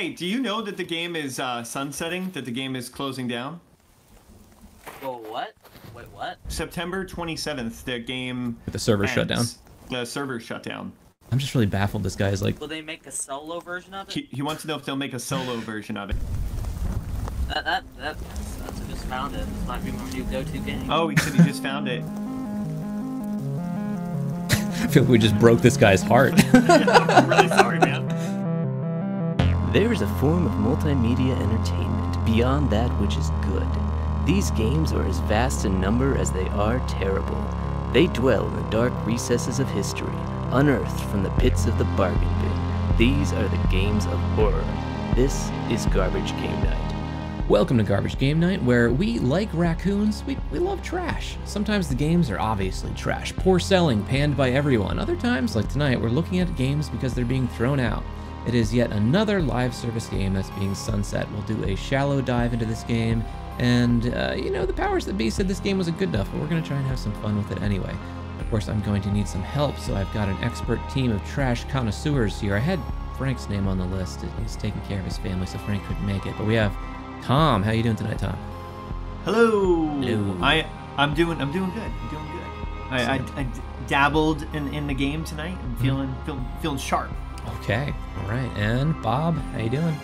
hey, do you know that the game is uh, sunsetting? That the game is closing down? Well, what? Wait, what? September 27th, the game. With The server shut down. The server shut down. I'm just really baffled. This guy is like, Will they make a solo version of it? He, he wants to know if they'll make a solo version of it. That, that, that, that's, that's what just found it. This might be my new go-to game. Oh, he said he just found it. I feel like we just broke this guy's heart. I'm really sorry, man. There is a form of multimedia entertainment beyond that which is good. These games are as vast in number as they are terrible. They dwell in the dark recesses of history, unearthed from the pits of the bargain bin. These are the games of horror. This is Garbage Game Night. Welcome to Garbage Game Night, where we, like raccoons, we, we love trash. Sometimes the games are obviously trash, poor selling, panned by everyone. Other times, like tonight, we're looking at games because they're being thrown out. It is yet another live service game that's being sunset. We'll do a shallow dive into this game, and, uh, you know, the powers that be said this game wasn't good enough, but we're going to try and have some fun with it anyway. Of course, I'm going to need some help, so I've got an expert team of trash connoisseurs here. I had Frank's name on the list. He's taking care of his family, so Frank couldn't make it. But we have Tom. How are you doing tonight, Tom? Hello. Hello. I I'm doing I'm doing good. I'm doing good. I dabbled in, in the game tonight. I'm feeling feeling feeling sharp. Okay. All right. And Bob, how you doing?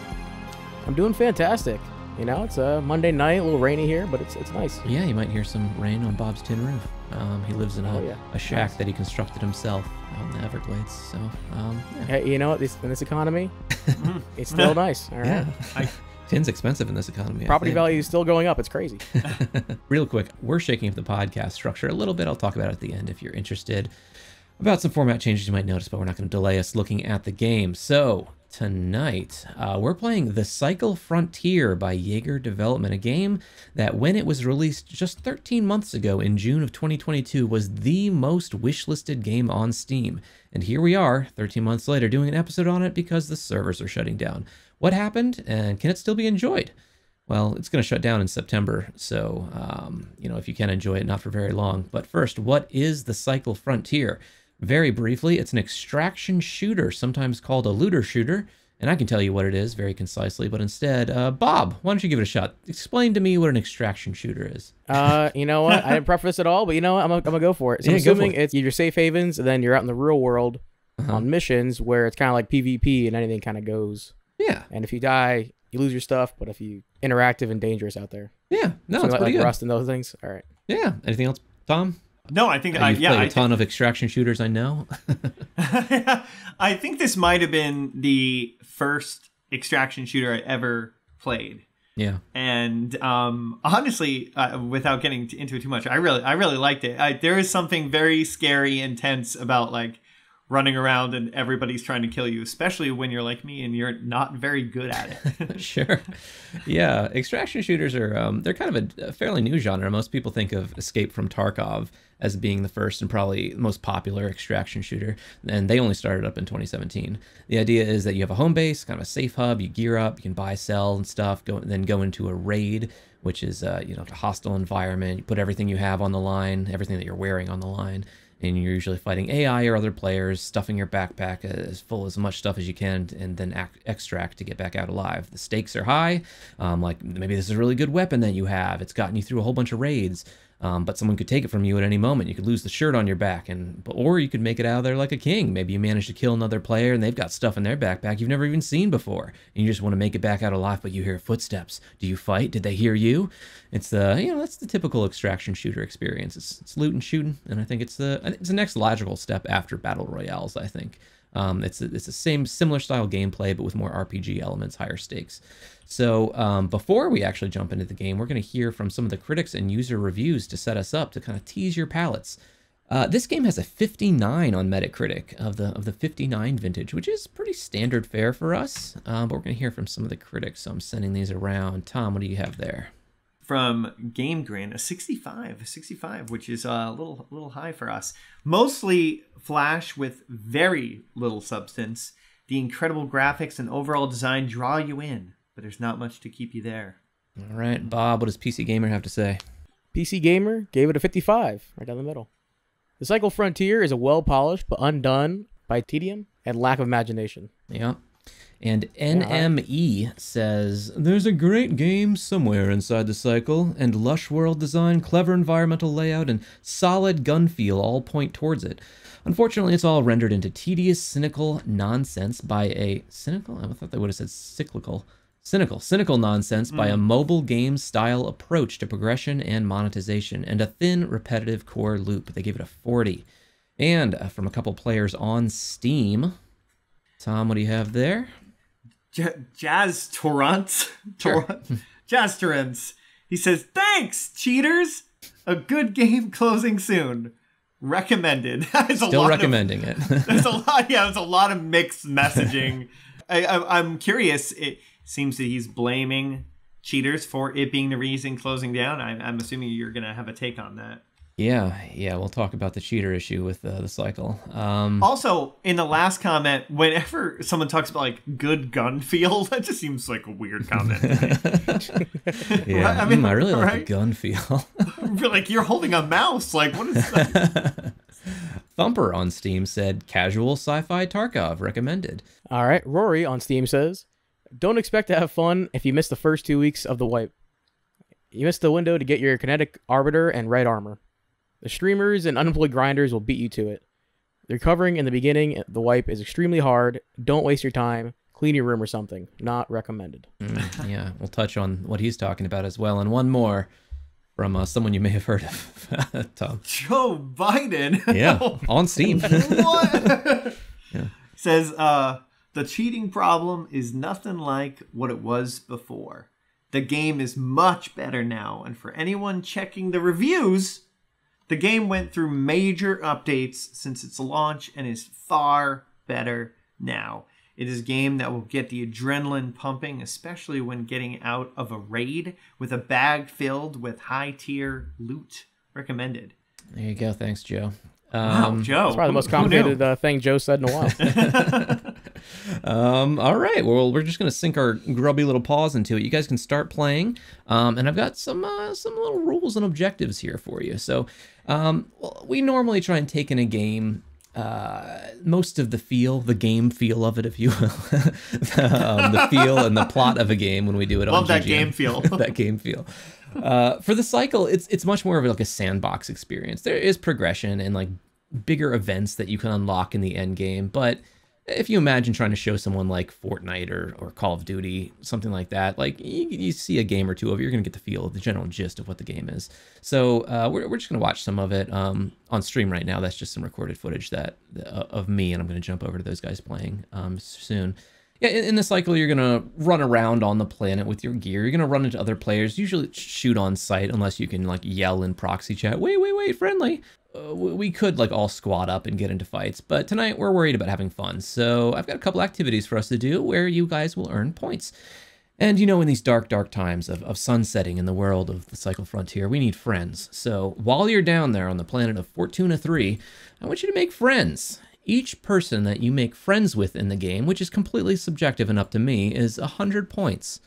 I'm doing fantastic. You know, it's a Monday night, a little rainy here, but it's it's nice. Yeah, you might hear some rain on Bob's tin roof. Um, he lives in a, Oh, yeah. a shack Nice. that he constructed himself out in the Everglades. So, um, yeah. Hey, you know what? This, in this economy, it's still nice. All right. yeah. I- Tin's expensive in this economy. Property think. value is still going up. It's crazy. Real quick, we're shaking up the podcast structure a little bit. I'll talk about it at the end if you're interested about some format changes you might notice, but we're not going to delay us looking at the game. So, tonight, uh, we're playing The Cycle Frontier by Yager Development, a game that, when it was released just 13 months ago in June of 2022, was the most wishlisted game on Steam. And here we are, 13 months later, doing an episode on it because the servers are shutting down. What happened, and can it still be enjoyed? Well, it's going to shut down in September, so um, you know if you can enjoy it, not for very long. But first, what is the Cycle Frontier? Very briefly, it's an extraction shooter, sometimes called a looter shooter, and I can tell you what it is very concisely. But instead, uh, Bob, why don't you give it a shot? Explain to me what an extraction shooter is. Uh, you know what? I didn't preface it all, but you know what? I'm gonna, I'm gonna go for it. So Yeah, I'm assuming it. it's your safe havens, and then you're out in the real world Uh-huh. on missions where it's kind of like PvP, and anything kind of goes. Yeah, And if you die, you lose your stuff. But if you interactive and dangerous out there, yeah, no, So it's like, pretty like good. Rust and those things. All right. Yeah, anything else, Tom? No, I think I, yeah. played I ton of extraction shooters, I know. I think this might have been the first extraction shooter I ever played. yeah, And um, honestly, uh, without getting into it too much, I really, I really liked it. I, there is something very scary, and intense about like running around and everybody's trying to kill you, especially when you're like me and you're not very good at it. sure. Yeah, extraction shooters are um, they're kind of a, a fairly new genre. Most people think of Escape from Tarkov as being the first and probably most popular extraction shooter, and they only started up in 2017. The idea is that you have a home base, kind of a safe hub. You gear up, you can buy, sell, and stuff. Go then go into a raid, which is uh, you know a hostile environment. You put everything you have on the line, everything that you're wearing on the line. And you're usually fighting AI or other players, stuffing your backpack as full as much stuff as you can, and then act, extract to get back out alive. The stakes are high. Um, like maybe this is a really good weapon that you have. It's gotten you through a whole bunch of raids, um, but someone could take it from you at any moment. You could lose the shirt on your back, and or you could make it out of there like a king. Maybe you manage to kill another player, and they've got stuff in their backpack you've never even seen before, and you just want to make it back out alive, but you hear footsteps. Do you fight? Did they hear you? It's the you know that's the typical extraction shooter experience. It's, it's loot and shooting, and I think it's the it's the next logical step after battle royales. I think um, it's it's the same similar style gameplay, but with more RPG elements, higher stakes. So um, before we actually jump into the game, we're going to hear from some of the critics and user reviews to set us up to kind of tease your palates. Uh, this game has a 59 on Metacritic of the of the 59 vintage, which is pretty standard fare for us. Um, but we're going to hear from some of the critics, so I'm sending these around. Tom, what do you have there? From GameGrin, a 65, a 65, which is uh, a little, little high for us. Mostly Flash with very little substance. The incredible graphics and overall design draw you in, but there's not much to keep you there. All right, Bob, what does PC Gamer have to say? PC Gamer gave it a 55, right down the middle. The Cycle Frontier is a well polished but undone by tedium and lack of imagination. Yeah. And NME says, There's a great game somewhere inside the cycle, and lush world design, clever environmental layout, and solid gun feel all point towards it. Unfortunately, it's all rendered into tedious, cynical nonsense by a. Cynical? I thought they would have said cyclical. Cynical, cynical nonsense by a mobile game style approach to progression and monetization, and a thin, repetitive core loop. They gave it a 40. And uh, from a couple players on Steam. Tom, what do you have there? J- Jazz Torrance. Tor- Jazz Torrance. He says, Thanks, cheaters. A good game closing soon. Recommended. Still recommending it. There's a lot. Yeah, there's a lot of mixed messaging. I, I, I'm curious. It seems that he's blaming cheaters for it being the reason closing down. I, I'm assuming you're gonna have a take on that. Yeah, yeah, we'll talk about the cheater issue with uh, the cycle. Um, Also, in the last comment, whenever someone talks about like good gun feel, that just seems like a weird comment. yeah, I mean, mm, I really like the gun feel. You're like you're holding a mouse. Like what is that? Thumper on Steam said casual sci-fi Tarkov recommended. All right, Rory on Steam says, "Don't expect to have fun if you miss the first two weeks of the wipe. You missed the window to get your kinetic arbiter and red armor. The streamers and unemployed grinders will beat you to it. The recovering in the beginning, the wipe is extremely hard. Don't waste your time. Clean your room or something. Not recommended." Mm, yeah, we'll touch on what he's talking about as well, and one more from uh, someone you may have heard of, Tom. Joe Biden. Yeah, on Steam. what? Says uh, the cheating problem is nothing like what it was before. The game is much better now, and for anyone checking the reviews, the game went through major updates since its launch and is far better now. It is a game that will get the adrenaline pumping, especially when getting out of a raid with a bag filled with high tier loot. Recommended. There you go. Thanks, Joe. Wow, Um, Joe. It's probably the most who- who complicated uh, thing Joe said in a while. Um, all right. Well, we're just gonna sink our grubby little paws into it. You guys can start playing, um, and I've got some uh, some little rules and objectives here for you. So, um, well, we normally try and take in a game. Uh, most of the feel, the game feel of it, if you will, um, the feel and the plot of a game when we do it on Love that GGN. game feel. that game feel. Uh, for the cycle, it's it's much more of like a sandbox experience. There is progression and like bigger events that you can unlock in the end game, but if you imagine trying to show someone like Fortnite or, or Call of Duty, something like that, like you, you see a game or two of it, you're going to get the feel of the general gist of what the game is. So uh, we're, we're just going to watch some of it um, on stream right now. That's just some recorded footage that uh, of me, and I'm going to jump over to those guys playing um, soon. Yeah, in, in the cycle, you're gonna run around on the planet with your gear. You're gonna run into other players. Usually, shoot on sight unless you can like yell in proxy chat. Wait, wait, wait, friendly. Uh, we could like all squad up and get into fights, but tonight we're worried about having fun. So I've got a couple activities for us to do where you guys will earn points. And you know, in these dark, dark times of, of sunsetting in the world of the Cycle Frontier, we need friends. So while you're down there on the planet of Fortuna 3, I want you to make friends. Each person that you make friends with in the game, which is completely subjective and up to me, is 100 points.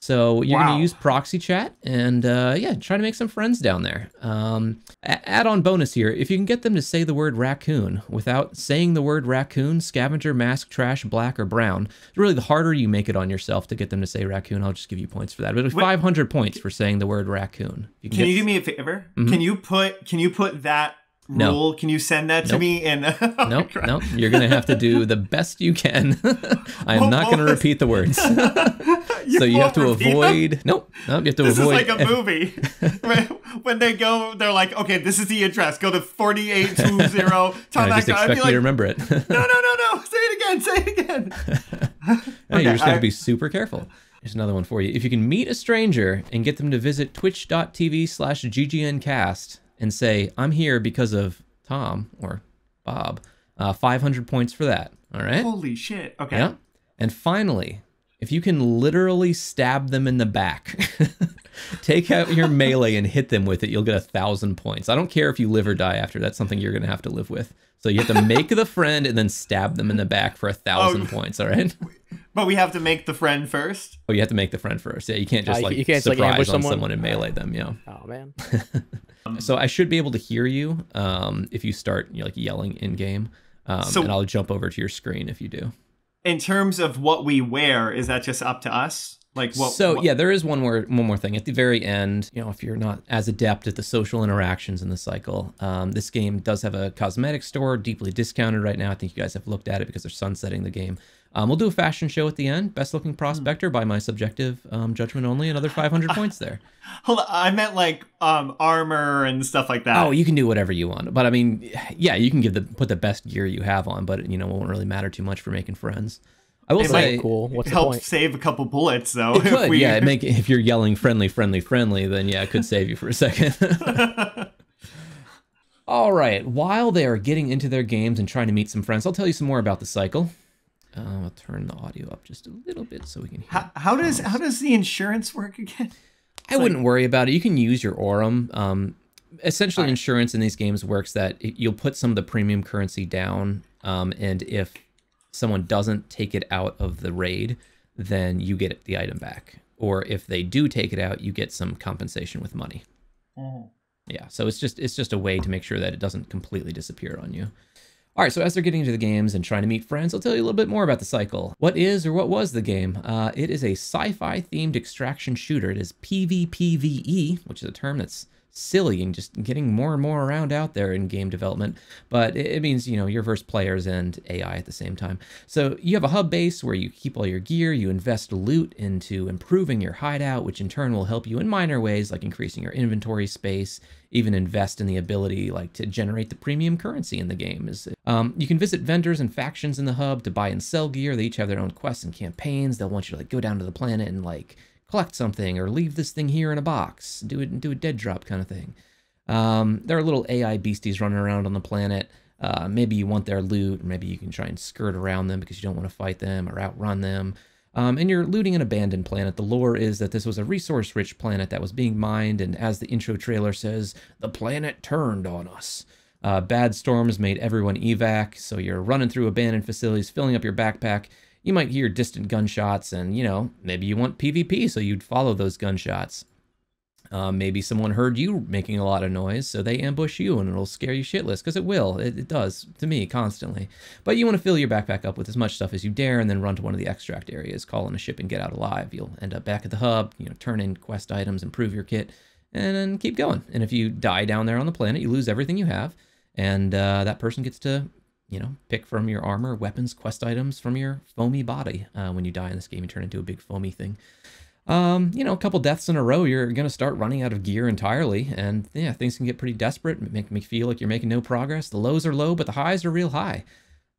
So you're going to use proxy chat and uh, yeah, try to make some friends down there. Um, add-on bonus here: if you can get them to say the word raccoon without saying the word raccoon, scavenger, mask, trash, black, or brown, really the harder you make it on yourself to get them to say raccoon, I'll just give you points for that. But it's 500 points for saying the word raccoon. If Can you do me a favor? Can you put Can you put that. No. rule? Can you send that to me? And Nope, nope. You're gonna have to do the best you can. I am not gonna repeat the words. so you have to repeat them? avoid. Nope, nope. You have to This is avoid. like a movie. When they go, they're like, okay, this is the address. Go to forty eight two oh, zero. Tom I just I'd expect you like, to remember it. no, no, no, no. Say it again. Say it again. Hey, you're just I- gonna be super careful. Here's another one for you. If you can meet a stranger and get them to visit twitch.tv slash ggncast and say, I'm here because of Tom or Bob, uh, 500 points for that. All right? Holy shit. Okay. Yeah. And finally, if you can literally stab them in the back, take out your melee and hit them with it, you'll get a thousand points. I don't care if you live or die after. That's something you're going to have to live with. So you have to make the friend and then stab them in the back for a thousand Oh. points. All right. But we have to make the friend first. Oh, you have to make the friend first. Yeah, you can't just Uh, you- like you can't, like, surprise ambush on someone? someone and melee them. Yeah. Oh man. So I should be able to hear you um, if you start you know, like yelling in game, um, So- and I'll jump over to your screen if you do. in terms of what we wear, is that just up to us? Like what? so what- yeah, there is one more one more thing at the very end. You know, if you're not as adept at the social interactions in the cycle, um, this game does have a cosmetic store, deeply discounted right now. I think you guys have looked at it because they're sunsetting the game. Um, we'll do a fashion show at the end. Best looking prospector by my subjective um, judgment only. Another 500 points there. Hold on, I meant like um armor and stuff like that. Oh, you can do whatever you want. But I mean, yeah, you can give the put the best gear you have on, but you know, it won't really matter too much for making friends. I will It say, might Cool. What's the help point? save a couple bullets though. It if could, we- yeah. It make if you're yelling friendly, friendly, friendly, then yeah, it could save you for a second. All right. While they are getting into their games and trying to meet some friends, I'll tell you some more about the cycle. Uh, I'll turn the audio up just a little bit so we can hear. how, how does how does the insurance work again? I wouldn't worry about it. You can use your Aurum. Um, essentially, insurance in these games works that it, you'll put some of the premium currency down, um, and if someone doesn't take it out of the raid, then you get the item back. Or if they do take it out, you get some compensation with money. Yeah, so it's just it's just a way to make sure that it doesn't completely disappear on you. All right, so as they're getting into the games and trying to meet friends, I'll tell you a little bit more about the cycle. What is or what was the game? Uh, it is a sci-fi themed extraction shooter. It is PvPvE, which is a term that's silly and just getting more and more around out there in game development. But it, it means, you know, you're versus players and AI at the same time. So you have a hub base where you keep all your gear, you invest loot into improving your hideout, which in turn will help you in minor ways like increasing your inventory space, even invest in the ability like to generate the premium currency in the game. Is um, you can visit vendors and factions in the hub to buy and sell gear. They each have their own quests and campaigns. They'll want you to like go down to the planet and like collect something or leave this thing here in a box, do it do a dead drop kind of thing. Um, there are little AI beasties running around on the planet. Uh, maybe you want their loot, or maybe you can try and skirt around them because you don't want to fight them or outrun them. Um, and you're looting an abandoned planet. The lore is that this was a resource rich planet that was being mined, and as the intro trailer says, the planet turned on us. Uh, bad storms made everyone evac, so you're running through abandoned facilities, filling up your backpack. You might hear distant gunshots, and you know, maybe you want PvP, so you'd follow those gunshots. Um, maybe someone heard you making a lot of noise, so they ambush you and it'll scare you shitless, because it will. It, it does to me constantly. But you want to fill your backpack up with as much stuff as you dare and then run to one of the extract areas, call in a ship, and get out alive. You'll end up back at the hub, you know, turn in quest items, improve your kit, and then keep going. And if you die down there on the planet, you lose everything you have, and uh, that person gets to, you know, pick from your armor, weapons, quest items from your foamy body. Uh, when you die in this game, you turn into a big foamy thing um, you know, a couple deaths in a row, you're going to start running out of gear entirely. And yeah, things can get pretty desperate, make me feel like you're making no progress. The lows are low, but the highs are real high.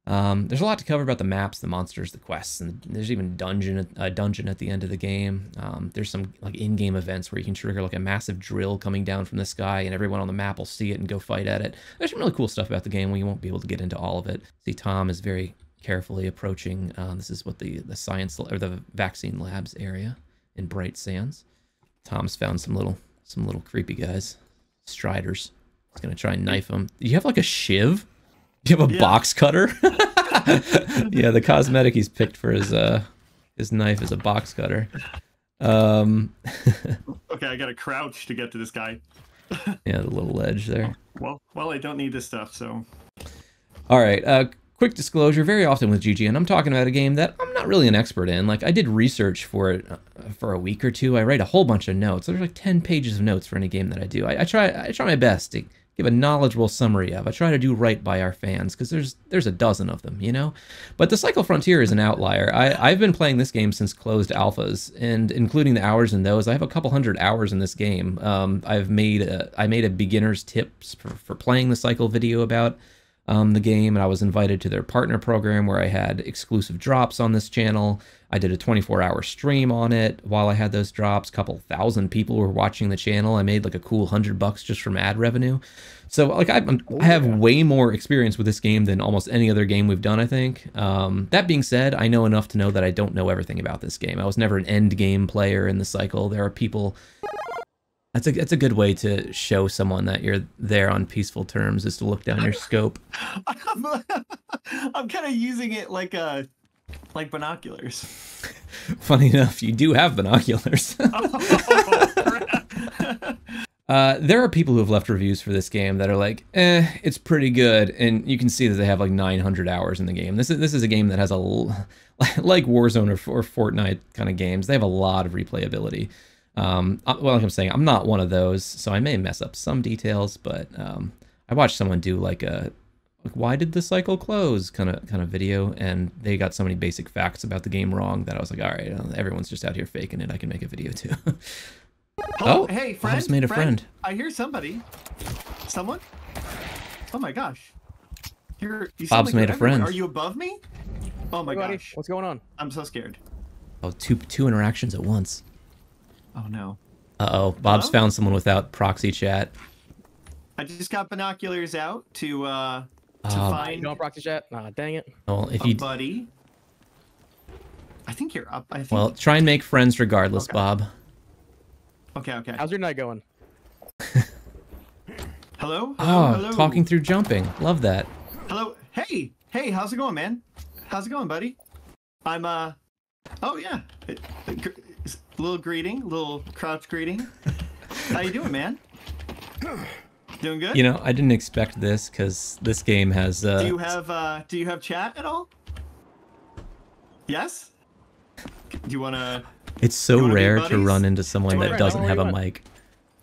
Um, there's a lot to cover about the maps, the monsters, the quests, and there's even dungeon a dungeon at the end of the game. Um, there's some like in-game events where you can trigger like a massive drill coming down from the sky, and everyone on the map will see it and go fight at it. There's some really cool stuff about the game. We won't be able to get into all of it. See, Tom is very carefully approaching. Uh, this is what the the science or the vaccine labs area in Bright Sands. Tom's found some little some little creepy guys, striders. He's gonna try and knife them. You have like a shiv. You have a Yeah. box cutter. yeah, the cosmetic he's picked for his uh his knife is a box cutter. Um, Okay, I gotta crouch to get to this guy. yeah, the little ledge there. Well, well, I don't need this stuff, so All right. Uh, quick disclosure: very often with GG, and I'm talking about a game that I'm not really an expert in. Like I did research for it uh, for a week or two. I write a whole bunch of notes. There's like 10 pages of notes for any game that I do. I, I try. I try my best to give a knowledgeable summary of. I try to do right by our fans because there's there's a dozen of them, you know. But the Cycle Frontier is an outlier. I I've been playing this game since closed alphas, and including the hours in those, I have a couple hundred hours in this game. Um, I've made a, I made a beginner's tips for for playing the Cycle video about um, the game, and I was invited to their partner program where I had exclusive drops on this channel. I did a 24 hour stream on it while I had those drops. A couple thousand people were watching the channel. I made like a cool hundred bucks just from ad revenue. So like I, I'm, I have way more experience with this game than almost any other game we've done. I think. Um, that being said, I know enough to know that I don't know everything about this game. I was never an end game player in the cycle. There are people that's a that's a good way to show someone that you're there on peaceful terms is to look down your scope. I'm, I'm kind of using it like uh like binoculars. Funny enough, you do have binoculars. Uh, there are people who have left reviews for this game that are like, eh, it's pretty good, and you can see that they have like 900 hours in the game. This is this is a game that has a l- like Warzone or, or Fortnite kind of games. They have a lot of replayability. Um, uh, well, like I'm saying, I'm not one of those, so I may mess up some details. But um, I watched someone do like a like why did the cycle close kind of kind of video, and they got so many basic facts about the game wrong that I was like, all right, uh, everyone's just out here faking it. I can make a video too. Oh, Oh, hey, Bob's friend. made a friend. I hear somebody. Someone? Oh my gosh. You're, you Bob's like made you're a friend. Are you above me? Oh my Hey, gosh. what's going on? I'm so scared. oh, two two interactions at once. Oh no. Uh oh, Bob's Hello? found someone without proxy chat. I just got binoculars out to uh to Oh. You find don't proxy chat? Nah, dang it. Well, if a you buddy. I think you're up. I think. well, try and make friends regardless, Okay. Bob. okay, okay. How's your night going? Hello? Hello? Oh, hello? talking through jumping. Love that. Hello. Hey. Hey, how's it going, man? How's it going, buddy? I'm uh Oh yeah. A little greeting, little crouch greeting. How you doing, man? Doing good? You know, I didn't expect this because this game has. Uh, do you have uh do you have chat at all? Yes? Do you want to it's so you wanna be rare to run into someone you that wanna- doesn't have a worry about mic.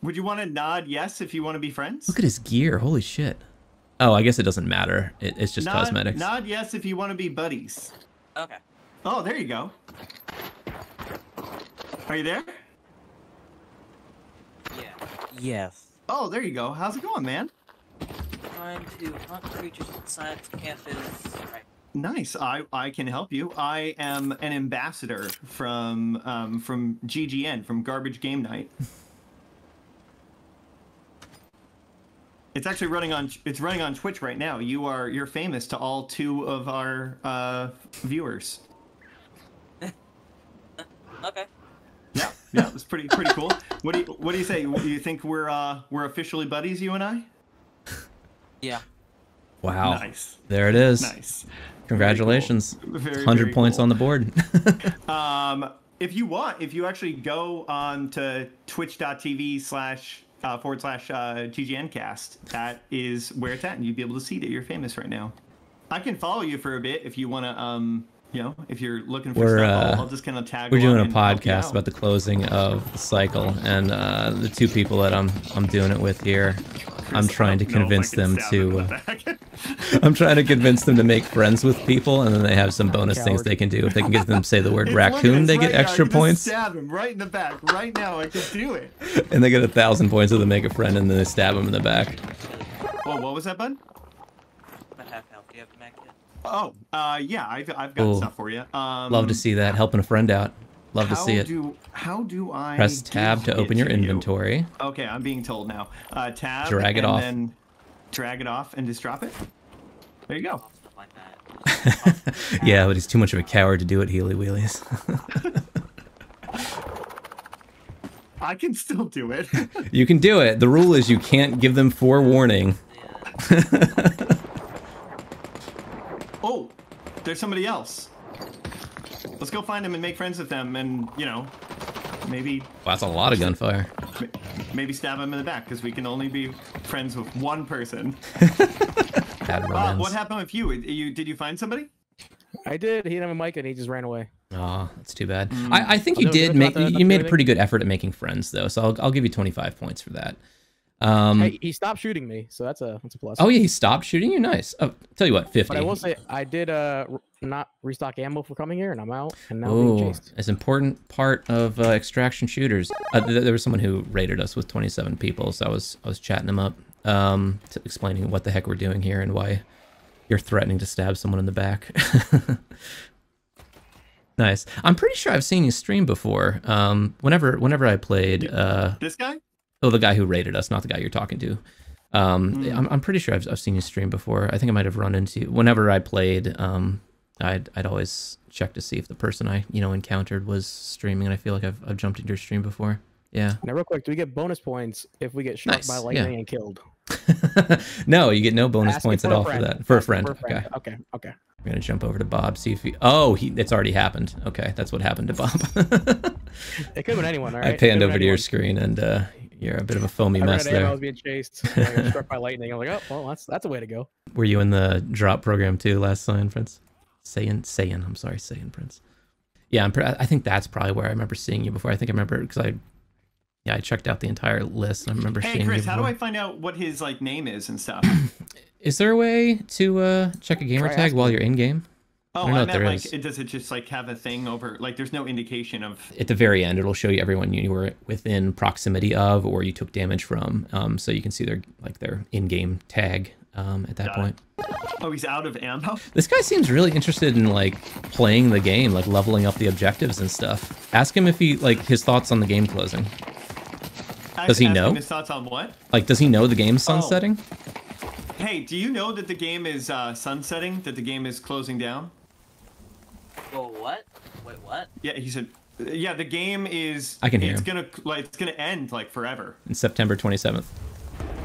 would you want to nod yes if you want to be friends? Look at his gear. Holy shit. Oh, I guess it doesn't matter. It, it's just nod, cosmetics. Nod yes if you want to be buddies. Okay. Oh, there you go. Are you there? Yeah. Yes. Oh, there you go. How's it going, man? Trying to hunt creatures inside the campus. Right. Nice. I I can help you. I am an ambassador from um from GGN from Garbage Game Night. It's actually running on it's running on Twitch right now. You are you're famous to all two of our uh viewers. Okay. Yeah, yeah, it's pretty pretty cool. What do you what do you say? Do you think we're uh we're officially buddies, you and I? Yeah. wow. Nice, There it is. nice. Congratulations. Very, 100 very points cool. on the board. Um, if you want, if you actually go on to twitch.tv slash uh, forward slash uh, GGNcast, that is where it's at, and you'd be able to see that you're famous right now. I can follow you for a bit if you want to, um, you know, if you're looking for We're, stuff, uh, I'll, I'll just kind of tag We're doing a and help you podcast about the closing of the cycle, and uh, the two people that I'm I'm doing it with here, I'm trying to I don't know if I convince them to. The. I'm trying to convince them to make friends with people, and then they have some bonus things they can do. If they can get them to say the word raccoon, they right get now. I extra can points, Stab him right in the back right now. I can do it. and they get a thousand points if they make a friend, and then they stab them in the back. Oh, what was that, bud? But half health. Do you have the mag kit? Oh, uh, yeah, I've, I've got Cool. stuff for you. Um, Love to see that helping a friend out. Love to see it. Do, how do I Press tab to open your to you? inventory. Okay, I'm being told now. Uh, tab. Drag it and off. Then drag it off and just drop it. There you go. All stuff like that. Yeah, but he's too much of a coward to do it, Healy Wheelies. I can still do it. you can do it. The rule is you can't give them forewarning. Oh, there's somebody else. Let's go find them and make friends with them, and you know, maybe Wow, that's a lot of gunfire. maybe stab them in the back because we can only be friends with one person. Bad what happened with you? You did you find somebody? I did. He didn't have a mic and he just ran away. Oh, that's too bad. Mm. I, I think I'll you did make you made a pretty good effort at making friends though, so I'll, I'll give you 25 points for that. Um, Hey, he stopped shooting me, so that's a that's a plus. oh yeah, he stopped shooting you. Nice. Oh, tell you what, 50. But I will say I did uh not restock ammo for coming here, and I'm out, and now I'm being Oh, chased. it's an important part of uh, extraction shooters. Uh, th- there was someone who rated us with 27 people, so I was I was chatting him up, um, to explaining what the heck we're doing here and why you're threatening to stab someone in the back. nice. I'm pretty sure I've seen you stream before. Um, whenever whenever I played, uh, This guy? Oh, the guy who rated us, not the guy you're talking to. Um, I'm, I'm pretty sure I've, I've seen you stream before. I think I might have run into you. Whenever I played, um, I'd, I'd always check to see if the person I, you know, encountered was streaming. And I feel like I've, I've jumped into your stream before. Yeah. Now, real quick, do we get bonus points if we get struck Nice, by yeah. lightning and killed? no, you get no bonus Asking points at all for that. For a friend. For a Okay. friend. Okay. Okay. We're gonna jump over to Bob. See if he. Oh, he. It's already happened. Okay, that's what happened to Bob. It could have been anyone. All I panned over been to your screen and uh, You're a bit of a foamy I ran mess out of I was being chased. I got struck by lightning. I'm like, oh, well, that's that's a way to go. Were you in the drop program too last Saiyan Prince? Saiyan, Saiyan. I'm sorry, Saiyan Prince. Yeah, I'm. pr- I think that's probably where I remember seeing you before. I think I remember because I, yeah, I checked out the entire list. And I remember Hey seeing Chris, you. how do. I find out what his like name is and stuff? Is there a way to uh, check a gamer Try tag asking. while you're in game? Oh, I if meant there like, is. does it just like have a thing over? Like, there's no indication of. At the very end, it'll show you everyone you were within proximity of or you took damage from, um, so you can see their like their in-game tag um, at that Got it. point. Oh, he's out of ammo. This guy seems really interested in like playing the game, like leveling up the objectives and stuff. Ask him if he like his thoughts on the game closing. Does he know? His thoughts on what? Like, does he know the game's sunsetting? Hey, do you know that the game is uh, sunsetting? That the game is closing down? Whoa, what? Wait, what? Yeah, he said. Yeah, the game is. I can hear It's him. gonna like it's gonna end like forever. In September 27th,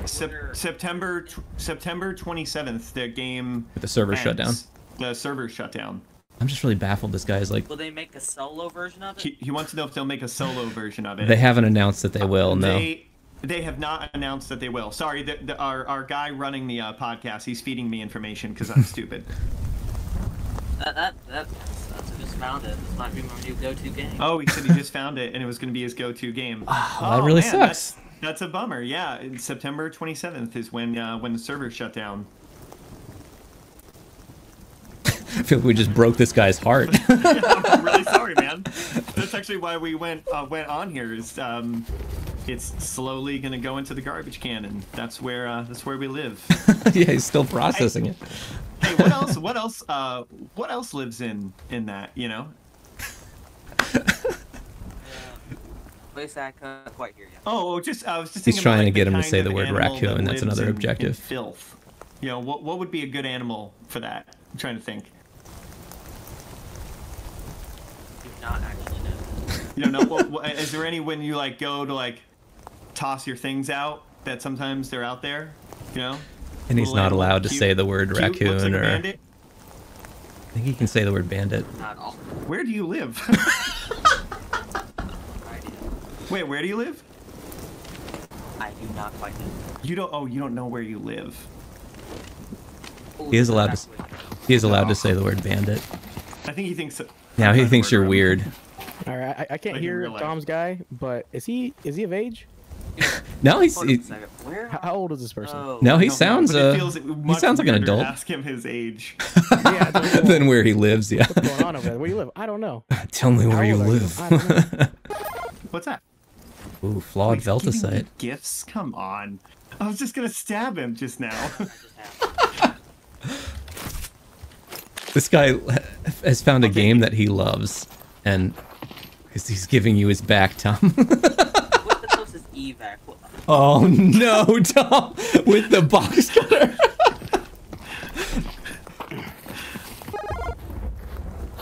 Sep- September tw- September 27th, the game. with the server shut down. The server shut down. I'm just really baffled. This guy is like, Will they make a solo version of it? He, he wants to know if they'll make a solo version of it. they haven't announced that they will. No. They they have not announced that they will. Sorry, the, the, our our guy running the uh, podcast, he's feeding me information because I'm stupid. That, that, that, that's, that's I just found it. This might be my new go-to game. Oh, he said he just found it and it was going to be his go-to game. that oh, really man, sucks. That's, that's a bummer. Yeah, September 27th is when uh, when the server shut down. I feel like we just broke this guy's heart. I'm really sorry, man. That's actually why we went uh, went on here. Is um, it's slowly going to go into the garbage can, and that's where uh, that's where we live. yeah, he's still processing it. Hey, what else? What else? Uh, what else lives in in that? You know? Wait, I couldn't quite hear you. Oh, just I was just. He's thinking trying about, to get him to say the word animal that raccoon, that's another in- in objective. filth. You know what? What would be a good animal for that? I'm trying to think. Do not actually know. You don't know. what, what, is there any when you like go to like toss your things out that sometimes they're out there? You know. And he's not allowed to cute- say the word cute, looks like raccoon or. I think he can say the word bandit. Not all. Where do you live? Wait, where do you live? I do not quite know. You don't. Oh, you don't know where you live. He is allowed to- He is allowed to say the word bandit. I think he thinks. Now he thinks you're around. weird. All right, I, I can't Like hear real life. Tom's guy, but is he is he of age? No, he's Hold on a he, second. Where? How, how old is this person? Oh, no, he don't know, sounds but uh, feels he sounds like an adult. Ask him his age. yeah, it's like, than where he lives. Yeah. what's going on over there? Where you live? I don't know. Tell me where How you old you? live. I. What's that? Ooh, flawed He's Veltecite. Gifts? Come on. I was just gonna stab him just now. This guy has found a Okay. game that he loves, and he's he's giving you his back, Tom. What's the closest evac? Oh no, Tom, with the box cutter.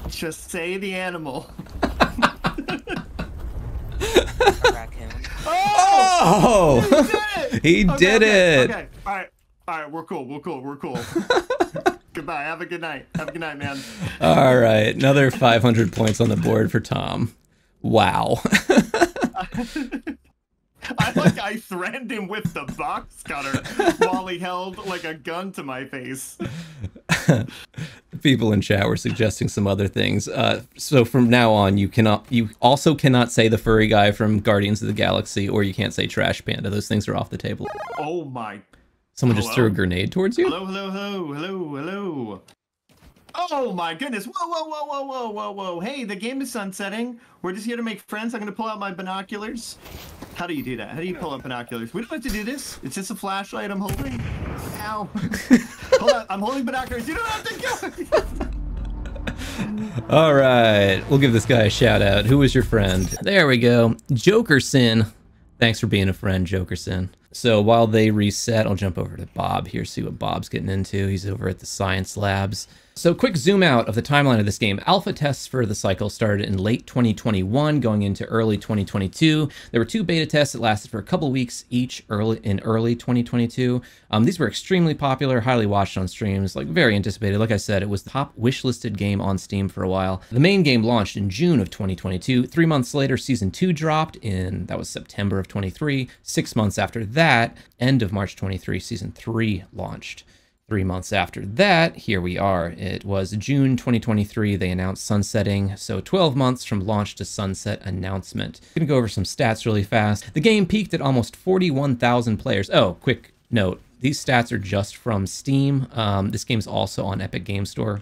just say the animal. a raccoon. Oh, he Okay, did okay, it. Okay. All right. All right. We're cool. We're cool. We're cool. Goodbye. Have a good night. Have a good night, man. All right, another 500 points on the board for Tom. Wow. I like I threatened him with the box cutter while he held like a gun to my face. People in chat were suggesting some other things. Uh, so from now on, you cannot. You also cannot say the furry guy from Guardians of the Galaxy, or you can't say Trash Panda. Those things are off the table. Oh my. Someone just threw a grenade towards you. Hello, hello, hello, hello, hello. Oh my goodness. Whoa, whoa, whoa, whoa, whoa, whoa, whoa. Hey, the game is sunsetting. We're just here to make friends. I'm going to pull out my binoculars. How do you do that? How do you pull out binoculars? We don't have to do this. It's just a flashlight I'm holding. Ow. Hold on. I'm holding binoculars. You don't have to go. All right, we'll give this guy a shout out. Who was your friend? There we go. Jokerson. Thanks for being a friend, Jokerson. So while they reset, I'll jump over to Bob here, see what Bob's getting into. He's over at the science labs. So quick zoom out of the timeline of this game. Alpha tests for the cycle started in late 2021, going into early 2022. There were two beta tests that lasted for a couple weeks each early in early 2022. Um, these were extremely popular, highly watched on streams, like very anticipated. Like I said, it was the top wishlisted game on Steam for a while. The main game launched in June of 2022. Three months later, season two dropped in that was September of 23. Six months after that, end of March 23, season three launched. Three months after that, here we are. It was June 2023, they announced sunsetting, so 12 months from launch to sunset announcement. I'm gonna go over some stats really fast. The game peaked at almost 41,000 players. Oh, quick note, these stats are just from Steam. Um, this game's also on Epic Game Store.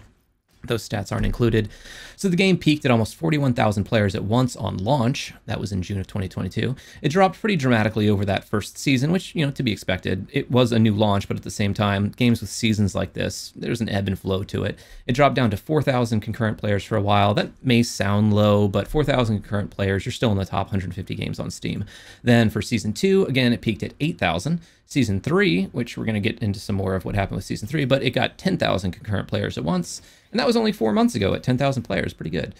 Those stats aren't included. So the game peaked at almost 41,000 players at once on launch. That was in June of 2022. It dropped pretty dramatically over that first season, which, you know, to be expected. It was a new launch, but at the same time, games with seasons like this, there's an ebb and flow to it. It dropped down to 4,000 concurrent players for a while. That may sound low, but 4,000 concurrent players, you're still in the top 150 games on Steam. Then for season two, again, it peaked at 8,000. Season three, which we're going to get into some more of what happened with season three, but it got 10,000 concurrent players at once. And that was only four months ago at 10,000 players. Pretty good.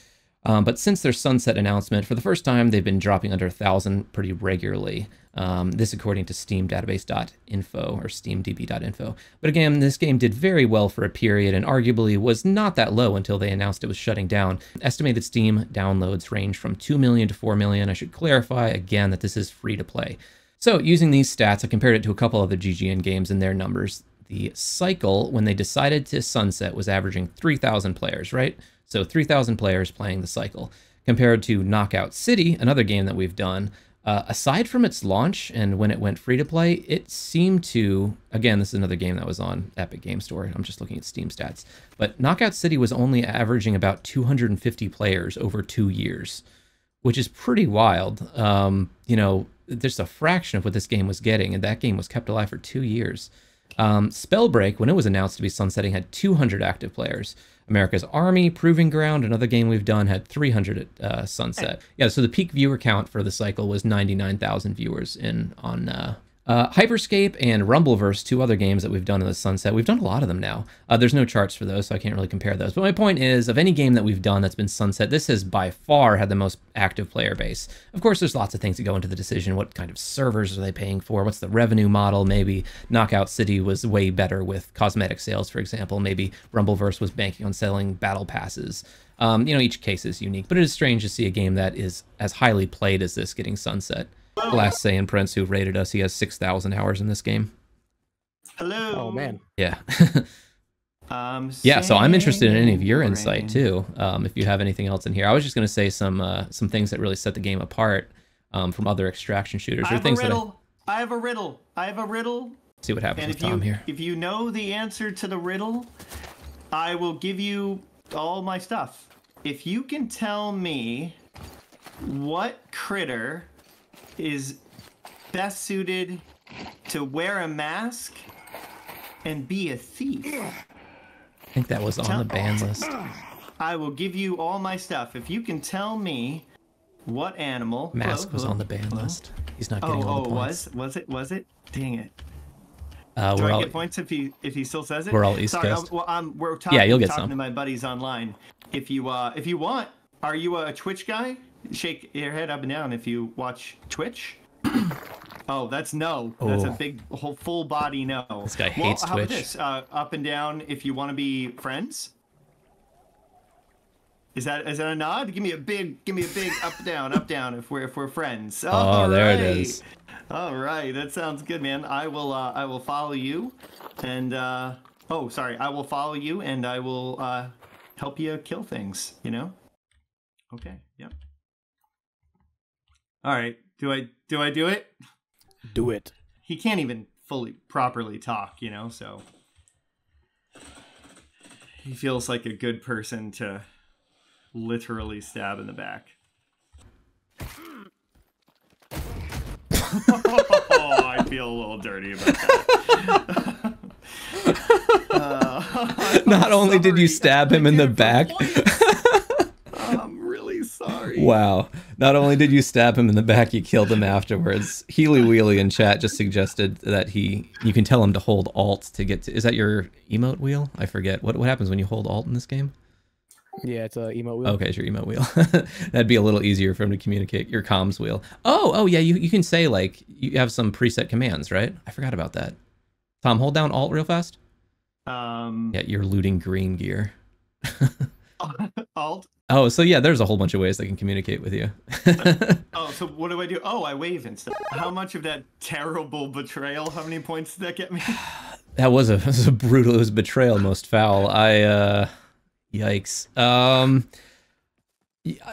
Um, but since their sunset announcement, for the first time, they've been dropping under 1,000 pretty regularly. Um, this according to steamdatabase.info or steamdb.info. But again, this game did very well for a period and arguably was not that low until they announced it was shutting down. Estimated Steam downloads range from 2 million to 4 million. I should clarify again that this is free to play. So using these stats, I compared it to a couple other GGN games and their numbers. The cycle, when they decided to sunset, was averaging 3,000 players, right? So 3,000 players playing the cycle. Compared to Knockout City, another game that we've done, uh, aside from its launch and when it went free to play, it seemed to, again, this is another game that was on Epic Game Store. I'm just looking at Steam stats. But Knockout City was only averaging about 250 players over two years, which is pretty wild. Um, you know, there's a fraction of what this game was getting, and that game was kept alive for two years. Um, Spellbreak, when it was announced to be sunsetting, had 200 active players. America's Army, Proving Ground, another game we've done, had 300 at uh, sunset. Yeah, so the peak viewer count for the cycle was 99,000 viewers in on uh, uh, Hyperscape and Rumbleverse, two other games that we've done in the Sunset. We've done a lot of them now. Uh, there's no charts for those, so I can't really compare those. But my point is, of any game that we've done that's been Sunset, this has by far had the most active player base. Of course, there's lots of things that go into the decision. What kind of servers are they paying for? What's the revenue model? Maybe Knockout City was way better with cosmetic sales, for example. Maybe Rumbleverse was banking on selling battle passes. Um, you know, each case is unique, but it is strange to see a game that is as highly played as this getting Sunset. Last Saiyan Prince, who rated us, he has 6,000 hours in this game. Hello. Oh man. Yeah. Um, yeah, so I'm interested in any of your insight too. Um, if you have anything else in here, I was just going to say some uh, some things that really set the game apart um, from other extraction shooters, I or have a things that I. I have a riddle. I have a riddle. see what happens And with Tom you here. if you know the answer to the riddle, I will give you all my stuff. If you can tell me what critter is best suited to wear a mask and be a thief, I think that was on the ban list. I will give you all my stuff. If you can tell me what animal Mask was on the ban list. He's not Oh, getting all oh, the points. was was it was it? Dang it! Uh, Do we're I all, get points if he if he still says it? We're all East Sorry, Coast. I'm, well, I'm, we're talking, Yeah, you'll get talking some. to my buddies online. If you uh if you want, are you a Twitch guy? Shake your head up and down if you watch Twitch. oh, that's no. That's a Oh. big whole full body no. This guy well, hates how about Twitch. this? Uh, up and down if you want to be friends. Is that is that a nod? Give me a big give me a big up down up down if we're if we're friends. Oh, there it Alright. is. All right, that sounds good, man. I will uh, I will follow you, and uh, oh, sorry, I will follow you, and I will uh, help you kill things. You know. Okay. Yep. All right. Do I do I do it? Do it. He can't even fully properly talk, you know. So he feels like a good person to literally stab in the back. oh, I feel a little dirty about that. Uh, Not only did you stab him in the did it for back. Points. I'm really sorry. Wow, Not only did you stab him in the back, you killed him afterwards. Healy Wheelie in chat just suggested that he you can tell him to hold Alt to get to. Is that your emote wheel? I forget. What what happens when you hold Alt in this game? Yeah, it's a emote wheel. Okay, it's your emote wheel. That'd be a little easier for him to communicate. Your comms wheel. Oh, oh yeah, you, you can say like you have some preset commands, right? I forgot about that. Tom, hold down Alt real fast. Um, Yeah, you're looting green gear. alt. Oh, so yeah, there's a whole bunch of ways they can communicate with you. Oh, so what do I do? Oh, I wave and stuff. How much of that terrible betrayal? How many points did that get me? that was a, was a brutal. It was betrayal, most foul. I, uh, yikes. Um,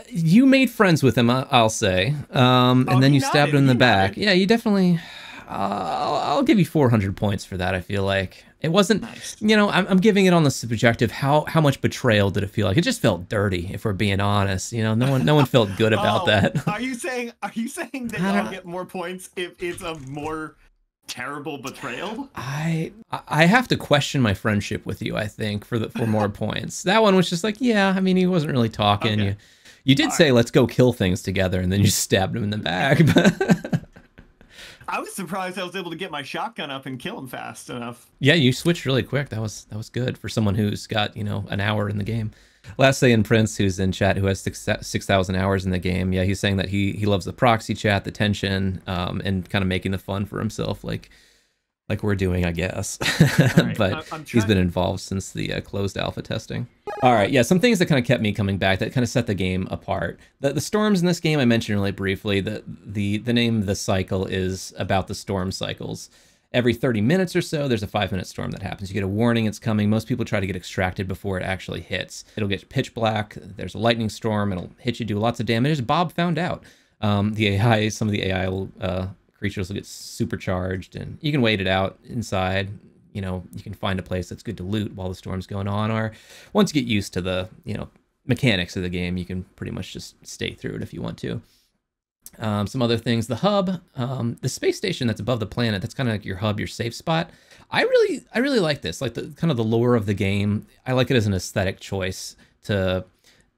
you made friends with him, I'll say. Um, and Oh, then you stabbed him in the he back. Yeah, you definitely. I'll, I'll give you 400 points for that. I feel like it wasn't. Nice. You know, I'm, I'm giving it on the subjective. How how much betrayal did it feel like? It just felt dirty, if we're being honest. You know, no one no one felt good about Oh, that. Are you saying? Are you saying that I y'all get more points if it's a more terrible betrayal? I I have to question my friendship with you. I think for the for more points. That one was just like, yeah. I mean, he wasn't really talking. Okay. You you did say let's go kill things together, and then you stabbed him in the back. I was surprised I was able to get my shotgun up and kill him fast enough. yeah, you switched really quick. That was that was good for someone who's got you know an hour in the game. Last in Prince, who's in chat, who has six six thousand hours in the game. Yeah, he's saying that he he loves the proxy chat, the tension, um, and kind of making the fun for himself, like like we're doing, I guess. right, but I- he's been involved since the uh, closed alpha testing. All right, yeah, some things that kind of kept me coming back that kind of set the game apart. The, the storms in this game I mentioned really briefly. The the the name of the cycle is about the storm cycles. Every 30 minutes or so, there's a five minute storm that happens. You get a warning it's coming. Most people try to get extracted before it actually hits. It'll get pitch black. There's a lightning storm. It'll hit you, do lots of damage. Bob found out. Um, the AI, some of the AI will, uh, creatures will get supercharged, and you can wait it out inside. You know, you can find a place that's good to loot while the storm's going on, or once you get used to the, you know, mechanics of the game, you can pretty much just stay through it if you want to. Um, some other things, the hub, um, the space station that's above the planet, that's kind of like your hub, your safe spot. I really, I really like this, like the kind of the lore of the game. I like it as an aesthetic choice to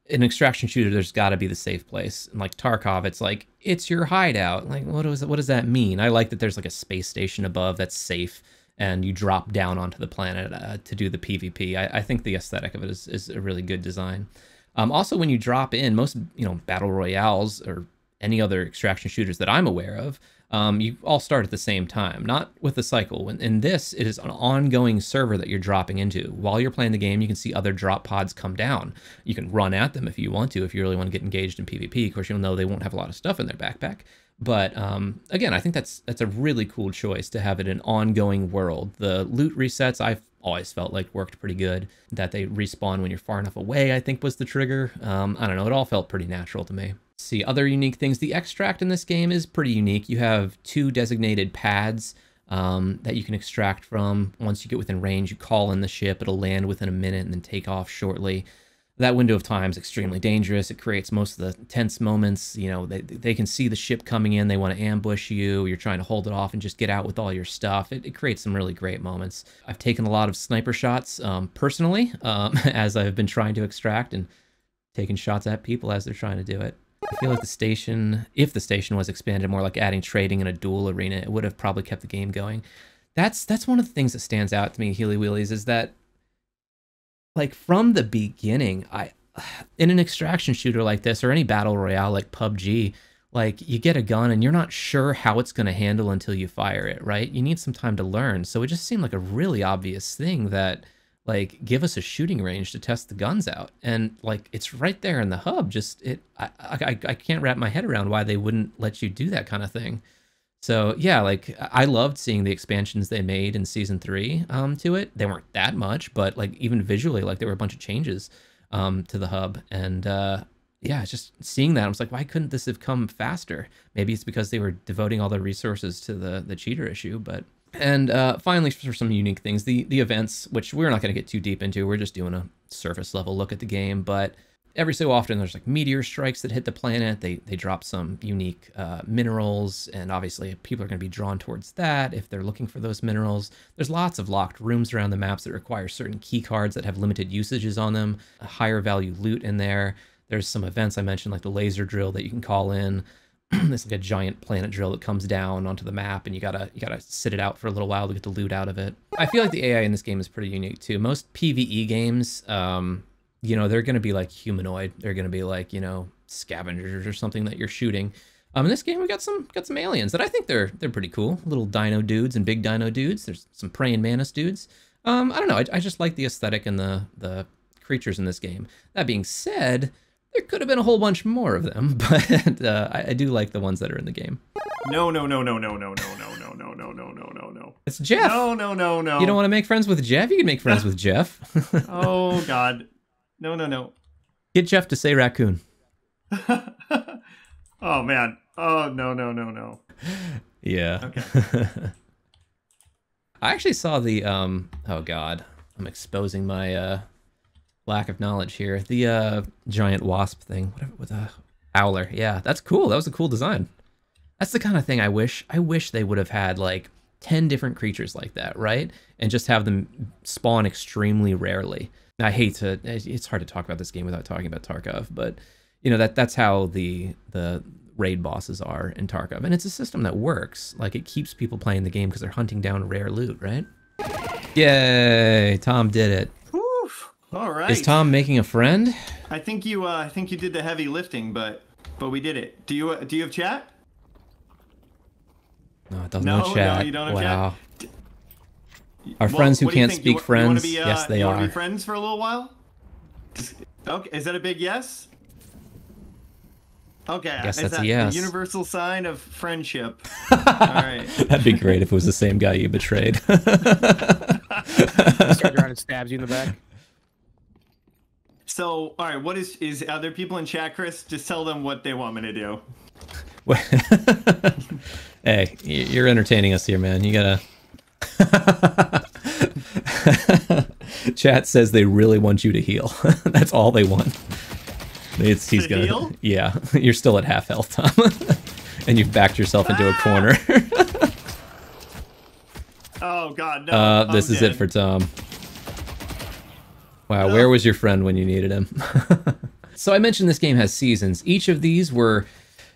an extraction shooter. There's got to be the safe place, and like Tarkov, it's like it's your hideout. Like, what does what does that mean? I like that there's like a space station above that's safe, and you drop down onto the planet uh, to do the PvP. I, I think the aesthetic of it is is a really good design. Um, also, when you drop in, most you know battle royales or any other extraction shooters that I'm aware of, um, you all start at the same time, not with the cycle. When in this, it is an ongoing server that you're dropping into. While you're playing the game, you can see other drop pods come down. You can run at them if you want to, if you really want to get engaged in PvP. Of course, you'll know they won't have a lot of stuff in their backpack. But um, again, I think that's that's a really cool choice to have it an ongoing world. The loot resets I've always felt like worked pretty good. That they respawn when you're far enough away, I think was the trigger. Um, I don't know, it all felt pretty natural to me. See other unique things. The extract in this game is pretty unique. You have two designated pads um, that you can extract from. Once you get within range, you call in the ship. It'll land within a minute and then take off shortly that window of time is extremely dangerous. It creates most of the tense moments. You know, they, they can see the ship coming in. They want to ambush you. You're trying to hold it off and just get out with all your stuff. It, it creates some really great moments. I've taken a lot of sniper shots um, personally um, as I've been trying to extract and taking shots at people as they're trying to do it. I feel like the station, if the station was expanded more like adding trading in a duel arena, it would have probably kept the game going. That's that's one of the things that stands out to me, Healy Wheelies, is that like from the beginning, I in an extraction shooter like this or any battle royale like PUBG, like you get a gun and you're not sure how it's going to handle until you fire it, right? You need some time to learn. So it just seemed like a really obvious thing that like give us a shooting range to test the guns out. And like it's right there in the hub just it I, I i can't wrap my head around why they wouldn't let you do that kind of thing. So yeah like i loved seeing the expansions they made in season three um to it. They weren't that much but like even visually like there were a bunch of changes um to the hub. And uh yeah just seeing that i was like why couldn't this have come faster? Maybe it's because they were devoting all their resources to the the cheater issue but and uh, finally, for some unique things, the the events, which we're not going to get too deep into, we're just doing a surface level look at the game. But every so often, there's like meteor strikes that hit the planet. They they drop some unique uh, minerals, and obviously, people are going to be drawn towards that if they're looking for those minerals. There's lots of locked rooms around the maps that require certain key cards that have limited usages on them. A higher value loot in there. There's some events I mentioned, like the laser drill that you can call in. There's like a giant planet drill that comes down onto the map, and you gotta you gotta sit it out for a little while to get the loot out of it. I feel like the AI in this game is pretty unique too. Most PVE games, um, you know, they're gonna be like humanoid. They're gonna be like you know scavengers or something that you're shooting. Um, in this game, we got some got some aliens that I think they're they're pretty cool. Little dino dudes and big dino dudes. There's some praying mantis dudes. Um, I don't know. I, I just like the aesthetic and the the creatures in this game. That being said, there could have been a whole bunch more of them, but uh, I, I do like the ones that are in the game. No, no, no, no, no, no, no, no, no, no, no, no, no, no, no. It's Jeff. No, no, no, no. You don't want to make friends with Jeff? You can make friends with Jeff. Oh God. No, no, no. Get Jeff to say raccoon. oh man. Oh no, no, no, no. Yeah. Okay. I actually saw the um oh god, I'm exposing my uh lack of knowledge here. The uh giant wasp thing. Whatever with a owler. Yeah, that's cool. That was a cool design. That's the kind of thing I wish I wish they would have had like 10 different creatures like that, right? And just have them spawn extremely rarely. I hate to it's hard to talk about this game without talking about Tarkov, but you know that that's how the the raid bosses are in Tarkov. And it's a system that works. Like it keeps people playing the game because they're hunting down rare loot, right? Yay, Tom did it. Whew. All right. Is Tom making a friend? I think you. Uh, I think you did the heavy lifting, but but we did it. Do you? Uh, do you have chat? No, it doesn't No, know no, chat. you don't have wow. chat? Our Well, friends who what do you can't think? You speak you friends, be, uh, yes, they you are. be friends for a little while. Okay, is that a big yes? Okay, guess is that's a yes. the universal sign of friendship? All right. That'd be great if it was the same guy you betrayed. Turns around and stabs you in the back. So, all right, what is is are there people in chat, Chris? Just tell them what they want me to do. hey, you're entertaining us here, man. You gotta. Chat says they really want you to heal. That's all they want. It's he's To gonna. heal? Yeah, you're still at half health, Tom, and you've backed yourself into a Ah! corner. Oh God, no! uh, I'm this is it for Tom. Wow, No. where um, was your friend when you needed him? so I mentioned this game has seasons. Each of these were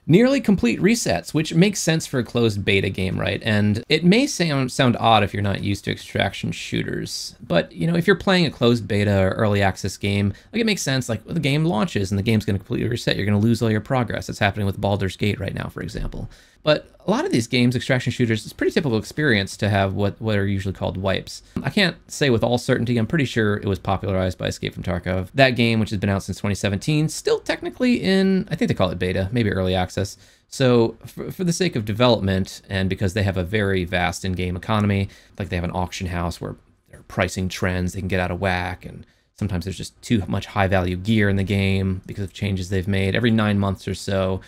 nearly complete resets, which makes sense for a closed beta game, right? And it may sound sound odd if you're not used to extraction shooters, but you know, if you're playing a closed beta or early access game, like it makes sense. Like the game launches and the game's going to completely reset. You're going to lose all your progress. It's happening with Baldur's Gate right now, for example. But a lot of these games, extraction shooters, it's pretty typical experience to have what, what are usually called wipes. I can't say with all certainty, I'm pretty sure it was popularized by Escape from Tarkov. That game, which has been out since 2017, still technically in, I think they call it beta, maybe early access. So, for, for the sake of development, and because they have a very vast in game economy, like they have an auction house where their pricing trends, they can get out of whack, and sometimes there's just too much high value gear in the game because of changes they've made. Every nine months or so,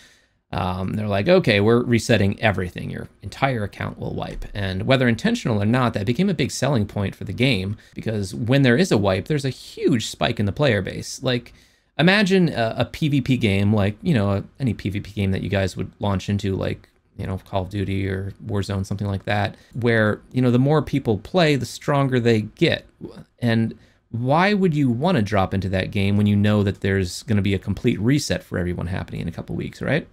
um, they're like, okay, we're resetting everything. Your entire account will wipe. And whether intentional or not, that became a big selling point for the game because when there is a wipe, there's a huge spike in the player base. Like, imagine a, a PvP game, like, you know, a, any PvP game that you guys would launch into, like, you know, Call of Duty or Warzone, something like that, where, you know, the more people play, the stronger they get. And why would you want to drop into that game when you know that there's going to be a complete reset for everyone happening in a couple weeks, right?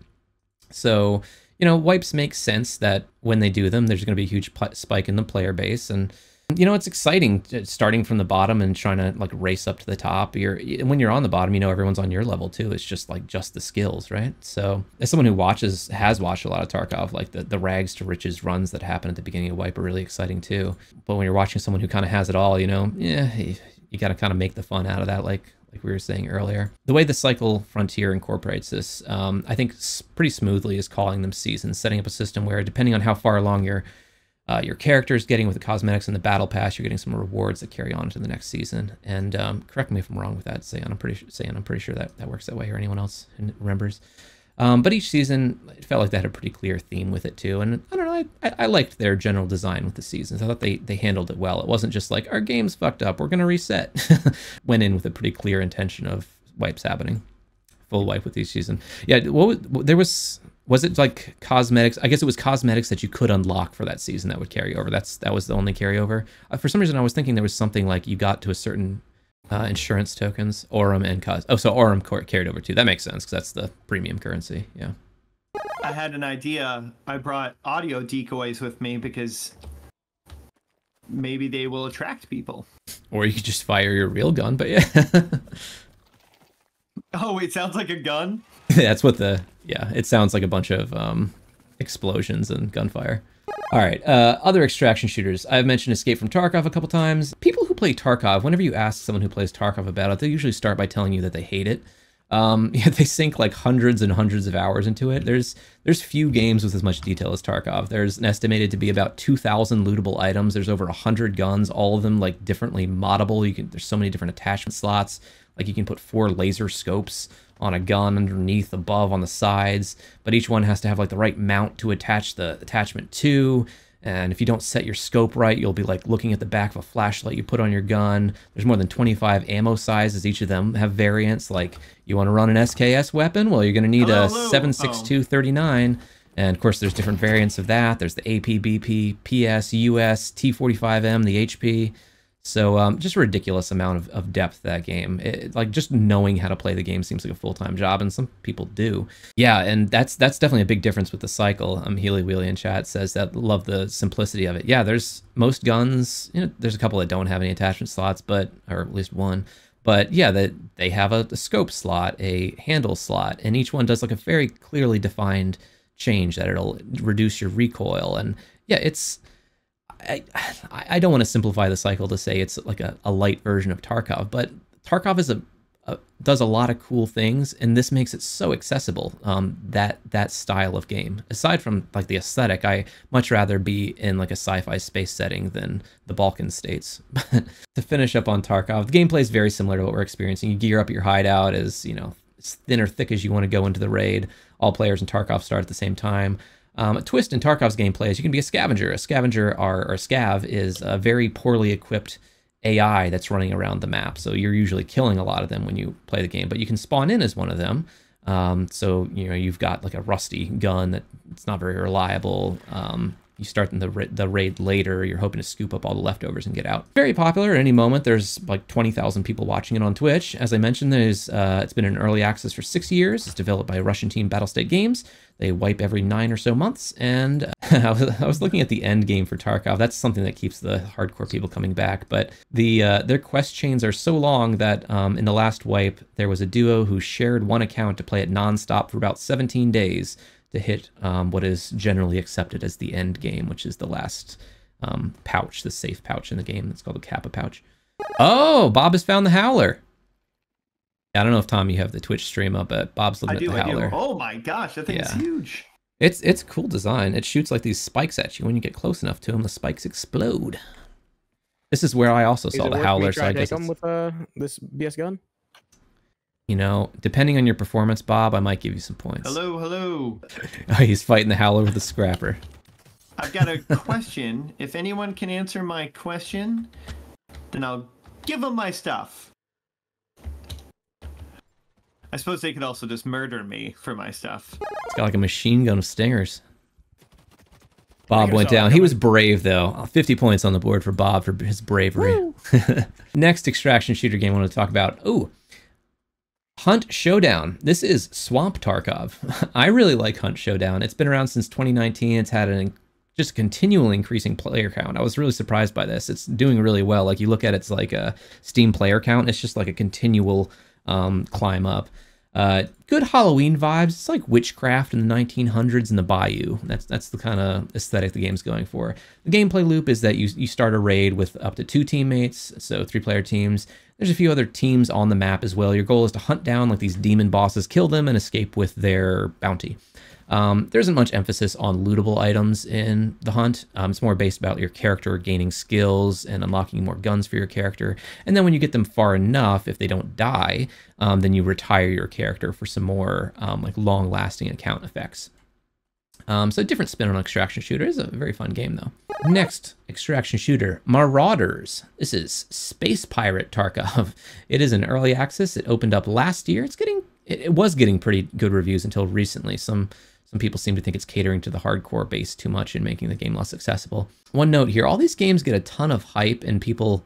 So, you know, wipes make sense that when they do them, there's going to be a huge spike in the player base. And, you know, it's exciting uh, starting from the bottom and trying to like race up to the top. You're when you're on the bottom, you know, everyone's on your level too. It's just like just the skills, right? So, as someone who watches, has watched a lot of Tarkov, like the, the rags to riches runs that happen at the beginning of Wipe are really exciting too. But when you're watching someone who kind of has it all, you know, yeah, you got to kind of make the fun out of that. Like, like we were saying earlier. The way the Cycle Frontier incorporates this, um, I think pretty smoothly is calling them seasons, setting up a system where depending on how far along your uh, your character is getting with the cosmetics and the battle pass, you're getting some rewards that carry on to the next season. And um, correct me if I'm wrong with that, Saiyan. I'm pretty sure, I'm pretty sure that that works that way, or anyone else remembers. Um, but each season, it felt like they had a pretty clear theme with it too. And I don't know, I, I, liked their general design with the seasons. I thought they, they handled it well. It wasn't just like, our game's fucked up, we're going to reset. Went in with a pretty clear intention of wipes happening. Full wipe with each season. Yeah, what was, there was, was it like cosmetics? I guess it was cosmetics that you could unlock for that season that would carry over. That's That was the only carryover. Uh, for some reason, I was thinking there was something like you got to a certain uh, insurance tokens, Aurum and Cos. Oh, so Aurum car- carried over too. That makes sense because that's the premium currency. Yeah. I had an idea. I brought audio decoys with me because maybe they will attract people. Or you could just fire your real gun, but yeah. Oh, it sounds like a gun. That's what the yeah. It sounds like a bunch of um, explosions and gunfire. All right, uh, other extraction shooters. I've mentioned Escape from Tarkov a couple times. People who play Tarkov, whenever you ask someone who plays Tarkov about it, they usually start by telling you that they hate it. Um, yeah, they sink like hundreds and hundreds of hours into it. There's there's few games with as much detail as Tarkov. There's an estimated to be about 2,000 lootable items. There's over 100 guns, all of them like differently moddable. You can there's so many different attachment slots. Like you can put four laser scopes on a gun underneath, above, on the sides, but each one has to have like the right mount to attach the attachment to. And if you don't set your scope right, you'll be like looking at the back of a flashlight you put on your gun. There's more than 25 ammo sizes. Each of them have variants. Like you want to run an SKS weapon? Well, you're going to need Hello, a hello. 76239. Um, and of course, there's different variants of that. There's the AP, BP, PS, US, T45M, the HP. So um, just a ridiculous amount of, of depth that game. It, like just knowing how to play the game seems like a full time job, and some people do. Yeah, and that's that's definitely a big difference with the cycle. Um, Healy Wheelie in chat says that love the simplicity of it. Yeah, there's most guns. You know, there's a couple that don't have any attachment slots, but or at least one. But yeah, that they have a, a scope slot, a handle slot, and each one does like a very clearly defined change that it'll reduce your recoil. And yeah, it's I, I don't want to simplify the cycle to say it's like a, a light version of Tarkov, but Tarkov is a, a does a lot of cool things, and this makes it so accessible. Um, that that style of game. Aside from like the aesthetic, I much rather be in like a sci-fi space setting than the Balkan states. to finish up on Tarkov, the gameplay is very similar to what we're experiencing. You gear up your hideout as you know as thin or thick as you want to go into the raid. All players in Tarkov start at the same time. Um, a twist in Tarkov's gameplay is you can be a scavenger. A scavenger, or, or scav, is a very poorly equipped AI that's running around the map. So you're usually killing a lot of them when you play the game, but you can spawn in as one of them. Um, so you know you've got like a rusty gun that it's not very reliable. Um, you start the ra- the raid later. You're hoping to scoop up all the leftovers and get out. Very popular at any moment. There's like 20,000 people watching it on Twitch. As I mentioned, there's uh, it's been in early access for six years. It's developed by Russian team Battlestate Games. They wipe every nine or so months, and I, was, I was looking at the end game for Tarkov. That's something that keeps the hardcore people coming back. But the uh, their quest chains are so long that um, in the last wipe, there was a duo who shared one account to play it nonstop for about 17 days to hit um, what is generally accepted as the end game, which is the last um, pouch, the safe pouch in the game. That's called the Kappa pouch. Oh, Bob has found the Howler. I don't know if Tom you have the Twitch stream up, but Bob's looking I do, at the I do. Howler. Oh my gosh, that thing's Yeah. huge. It's it's cool design. It shoots like these spikes at you. When you get close enough to them, the spikes explode. This is where I also Is saw the Howler, so I trying to guess take 'em with uh, this BS gun. You know, depending on your performance, Bob, I might give you some points. Hello, hello. Oh, he's fighting the Howler with the scrapper. I've got a question. if anyone can answer my question, then I'll give them my stuff. I suppose they could also just murder me for my stuff. It's got like a machine gun of stingers. Bob went down. He was brave though. Uh, 50 points on the board for Bob for his bravery. Next extraction shooter game I want to talk about. Ooh. Hunt Showdown. This is Swamp Tarkov. I really like Hunt Showdown. It's been around since 2019. It's had an just continually increasing player count. I was really surprised by this. It's doing really well. Like you look at it's like a Steam player count. It's just like a continual um, climb up. Uh, good Halloween vibes. It's like witchcraft in the 1900s in the bayou. That's that's the kind of aesthetic the game's going for. The gameplay loop is that you you start a raid with up to two teammates, so three player teams. There's a few other teams on the map as well. Your goal is to hunt down like these demon bosses, kill them, and escape with their bounty. Um, there isn't much emphasis on lootable items in the hunt. Um, it's more based about your character gaining skills and unlocking more guns for your character. And then when you get them far enough, if they don't die, um, then you retire your character for some more um, like long-lasting account effects. Um, so different spin on extraction shooter is a very fun game though. Next extraction shooter, Marauders. This is Space Pirate Tarkov. It is an early access. It opened up last year. It's getting it, it was getting pretty good reviews until recently. Some some people seem to think it's catering to the hardcore base too much and making the game less accessible. One note here, all these games get a ton of hype and people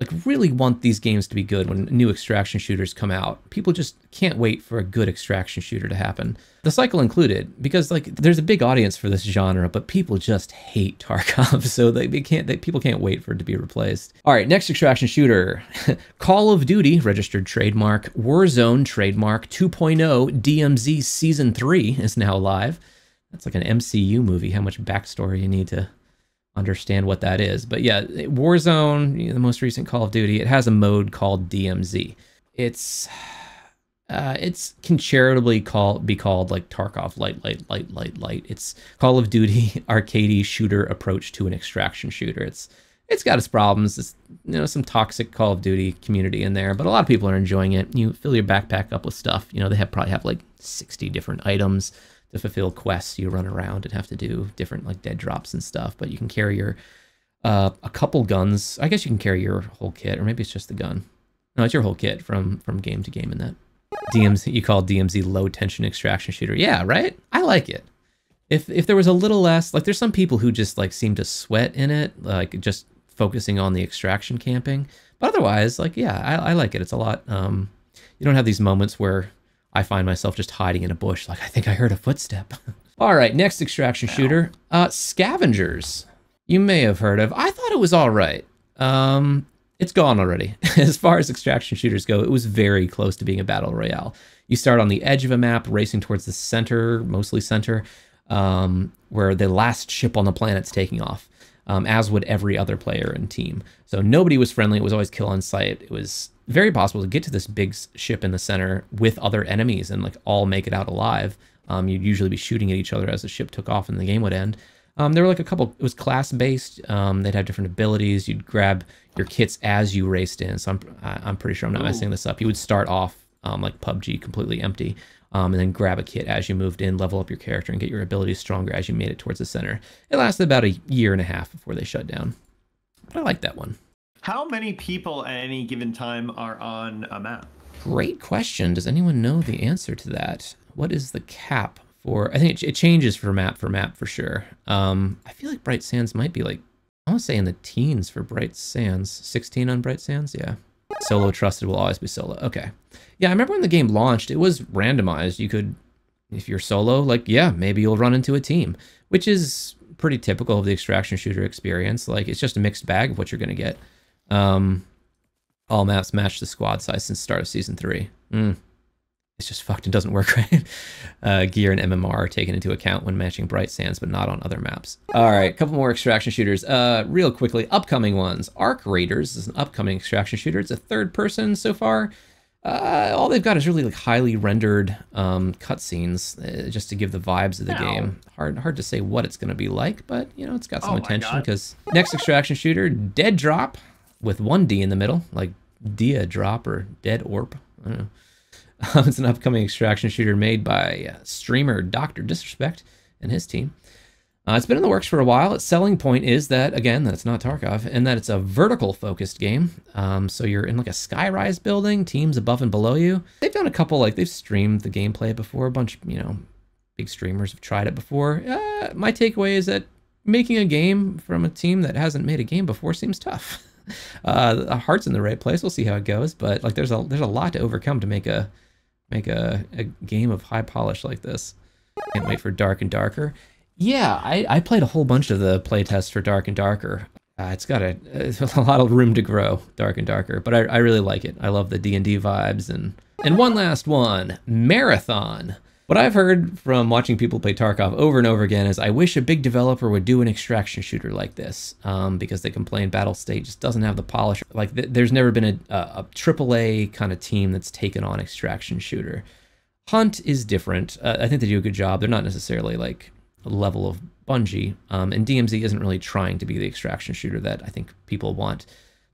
like really want these games to be good when new extraction shooters come out. People just can't wait for a good extraction shooter to happen. The cycle included, because like there's a big audience for this genre, but people just hate Tarkov, so they, they can't they, people can't wait for it to be replaced. All right, next extraction shooter, Call of Duty registered trademark, Warzone trademark 2.0 DMZ season 3 is now live. That's like an MCU movie. How much backstory you need to understand what that is. But yeah, Warzone, the most recent Call of Duty, it has a mode called DMZ. It's uh, it's can charitably call be called like Tarkov light, light, light, light, light. It's Call of Duty arcadey shooter approach to an extraction shooter. It's it's got its problems. It's you know some toxic Call of Duty community in there, but a lot of people are enjoying it. You fill your backpack up with stuff. You know they have probably have like sixty different items to fulfill quests you run around and have to do different like dead drops and stuff but you can carry your uh, a couple guns. I guess you can carry your whole kit or maybe it's just the gun. No it's your whole kit from from game to game in that. Dmz you call dmz low tension extraction shooter. Yeah right? I like it. If if there was a little less like there's some people who just like seem to sweat in it like just focusing on the extraction camping. But otherwise like yeah i, I like it. It's a lot um you don't have these moments where I find myself just hiding in a bush, like I think I heard a footstep. all right, next extraction shooter, uh, Scavengers. You may have heard of. I thought it was all right. Um, it's gone already. as far as extraction shooters go, it was very close to being a battle royale. You start on the edge of a map, racing towards the center, mostly center, um, where the last ship on the planet's taking off. Um, as would every other player and team. So nobody was friendly. It was always kill on sight. It was very possible to get to this big ship in the center with other enemies and like all make it out alive. Um, you'd usually be shooting at each other as the ship took off and the game would end. Um, there were like a couple. It was class based. Um, they'd have different abilities. You'd grab your kits as you raced in. So I'm I'm pretty sure I'm not Ooh. messing this up. You would start off um, like PUBG, completely empty, um, and then grab a kit as you moved in, level up your character, and get your abilities stronger as you made it towards the center. It lasted about a year and a half before they shut down. But I like that one. How many people at any given time are on a map? Great question. Does anyone know the answer to that? What is the cap for? I think it, changes for map for map for sure. Um, I feel like Bright Sands might be like, I want to say in the teens for Bright Sands. 16 on Bright Sands? Yeah. Solo trusted will always be solo. Okay. Yeah, I remember when the game launched, it was randomized. You could, if you're solo, like, yeah, maybe you'll run into a team, which is pretty typical of the extraction shooter experience. Like, it's just a mixed bag of what you're going to get. Um, all maps match the squad size since start of season three. Mm. It's just fucked and doesn't work right. Uh, gear and MMR are taken into account when matching Bright Sands, but not on other maps. All right, a couple more extraction shooters. Uh, real quickly, upcoming ones. Arc Raiders is an upcoming extraction shooter. It's a third person so far. Uh, all they've got is really like highly rendered um, cutscenes uh, just to give the vibes of the game. Hard, hard to say what it's going to be like, but you know it's got some oh attention because next extraction shooter, Dead Drop with one D in the middle, like Dia Drop or Dead Orp. I don't know. Um, it's an upcoming extraction shooter made by uh, streamer Dr. Disrespect and his team. Uh, it's been in the works for a while. Its selling point is that, again, that it's not Tarkov, and that it's a vertical focused game. Um, so you're in like a skyrise building, teams above and below you. They've done a couple, like, they've streamed the gameplay before. A bunch, you know, big streamers have tried it before. Uh, my takeaway is that making a game from a team that hasn't made a game before seems tough. uh, the heart's in the right place. We'll see how it goes, but like there's a there's a lot to overcome to make a make a, a game of high polish like this. Can't wait for Dark and Darker. Yeah, I, I played a whole bunch of the playtests for Dark and Darker. Uh, it's got a, a lot of room to grow, Dark and Darker, but I, I really like it. I love the D&D vibes. And, and one last one, Marathon. What I've heard from watching people play Tarkov over and over again is I wish a big developer would do an extraction shooter like this um, because they complain Battlestate just doesn't have the polish. Like th- there's never been a, a, AAA kind of team that's taken on extraction shooter. Hunt is different. Uh, I think they do a good job. They're not necessarily like a level of Bungie, um, and DMZ isn't really trying to be the extraction shooter that I think people want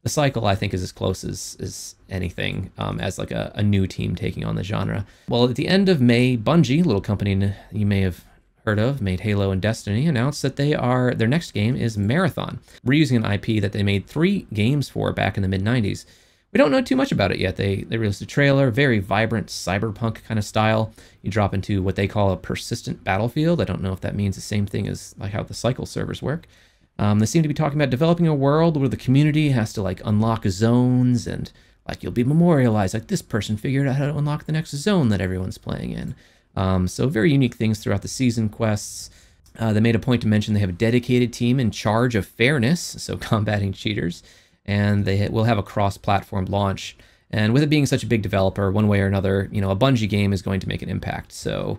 the cycle I think is as close as, as anything um, as like a, a, new team taking on the genre. Well, at the end of May, Bungie, little company you may have heard of, made Halo and Destiny, announced that they are their next game is Marathon, reusing an IP that they made three games for back in the mid 90s. We don't know too much about it yet. They they released a trailer, very vibrant cyberpunk kind of style. You drop into what they call a persistent battlefield. I don't know if that means the same thing as like how the cycle servers work. Um, they seem to be talking about developing a world where the community has to like unlock zones and like you'll be memorialized. Like this person figured out how to unlock the next zone that everyone's playing in. Um, so very unique things throughout the season quests. Uh, they made a point to mention they have a dedicated team in charge of fairness, so combating cheaters, and they will have a cross-platform launch. And with it being such a big developer, one way or another, you know, a Bungie game is going to make an impact. So,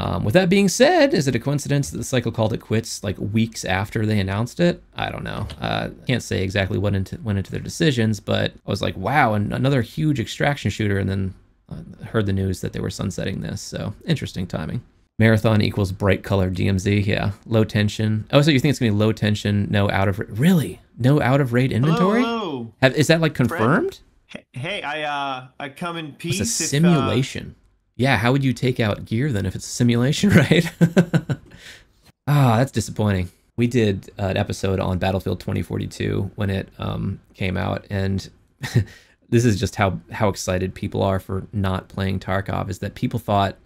um, with that being said, is it a coincidence that the cycle called it quits like weeks after they announced it? I don't know. Uh, can't say exactly what into, went into their decisions, but I was like, wow, and another huge extraction shooter, and then uh, heard the news that they were sunsetting this. So interesting timing. Marathon equals bright color DMZ. Yeah, low tension. Oh, so you think it's gonna be low tension, no out of really no out of rate inventory? Hello, Have, is that like confirmed? hello. Hey, I uh, I come in peace. It's a if, uh, simulation. Yeah, how would you take out gear then if it's a simulation, right? ah, that's disappointing. We did uh, an episode on Battlefield 2042 when it um, came out, and this is just how how excited people are for not playing Tarkov. Is that people thought,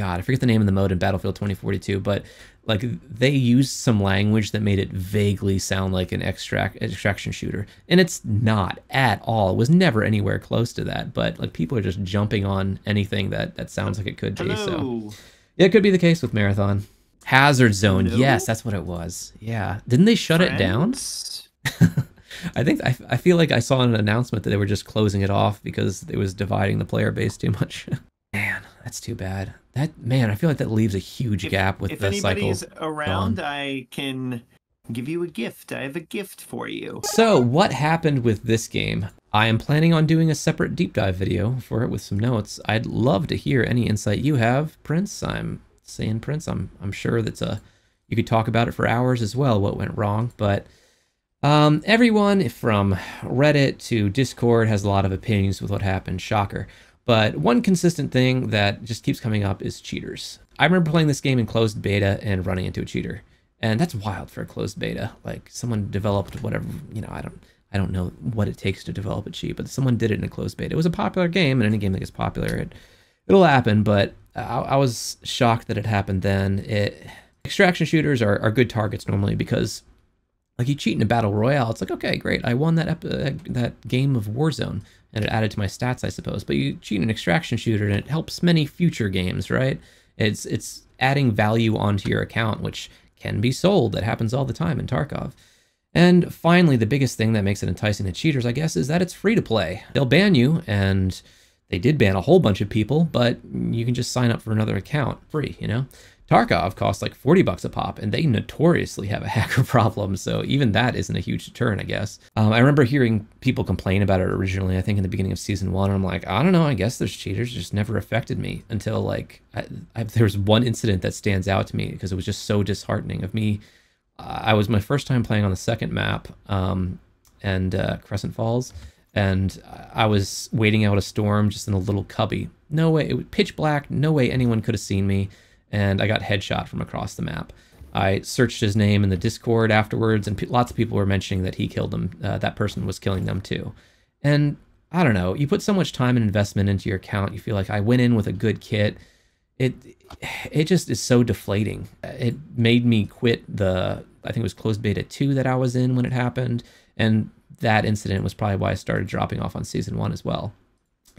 God, I forget the name of the mode in Battlefield 2042, but like they used some language that made it vaguely sound like an extract extraction shooter, and it's not at all. It was never anywhere close to that. But like people are just jumping on anything that that sounds like it could be. So hello. yeah, it could be the case with Marathon. Hazard Zone, Hello? yes, that's what it was. Yeah, didn't they shut it down? I think I, I feel like I saw an announcement that they were just closing it off because it was dividing the player base too much. man, that's too bad. That man, I feel like that leaves a huge If- gap with if the cycle. anybody's around, I can give you a gift. I have a gift for you. So, what happened with this game? I am planning on doing a separate deep dive video for it with some notes. I'd love to hear any insight you have, Prince. I'm saying Prince. I'm I'm sure that's a you could talk about it for hours as well. What went wrong, but um, everyone from Reddit to Discord has a lot of opinions with what happened. Shocker. But one consistent thing that just keeps coming up is cheaters. I remember playing this game in closed beta and running into a cheater. And that's wild for a closed beta. Like someone developed whatever, you know, I don't I don't know what it takes to develop a cheat, but someone did it in a closed beta. It was a popular game, and any game that gets popular, it it'll happen, but I, I was shocked that it happened then. It extraction shooters are, are good targets normally because like you cheat in a battle royale, it's like okay, great, I won that uh, that game of Warzone, and it added to my stats, I suppose. But you cheat an extraction shooter, and it helps many future games, right? It's it's adding value onto your account, which can be sold. That happens all the time in Tarkov. And finally, the biggest thing that makes it enticing to cheaters, I guess, is that it's free to play. They'll ban you, and they did ban a whole bunch of people, but you can just sign up for another account free, you know? Tarkov costs like 40 bucks a pop, and they notoriously have a hacker problem, so even that isn't a huge deterrent, I guess. Um, I remember hearing people complain about it originally, I think in the beginning of season one, I'm like, I don't know, I guess there's cheaters, it just never affected me until like, I, I, there was one incident that stands out to me because it was just so disheartening of me. I was my first time playing on the second map, um, and uh, Crescent Falls, and I was waiting out a storm just in a little cubby. No way, it was pitch black. No way anyone could have seen me, and I got headshot from across the map. I searched his name in the Discord afterwards, and lots of people were mentioning that he killed them. Uh, that person was killing them too, and I don't know. You put so much time and investment into your account. You feel like I went in with a good kit. It it just is so deflating. It made me quit the I think it was closed beta 2 that I was in when it happened and that incident was probably why I started dropping off on season 1 as well.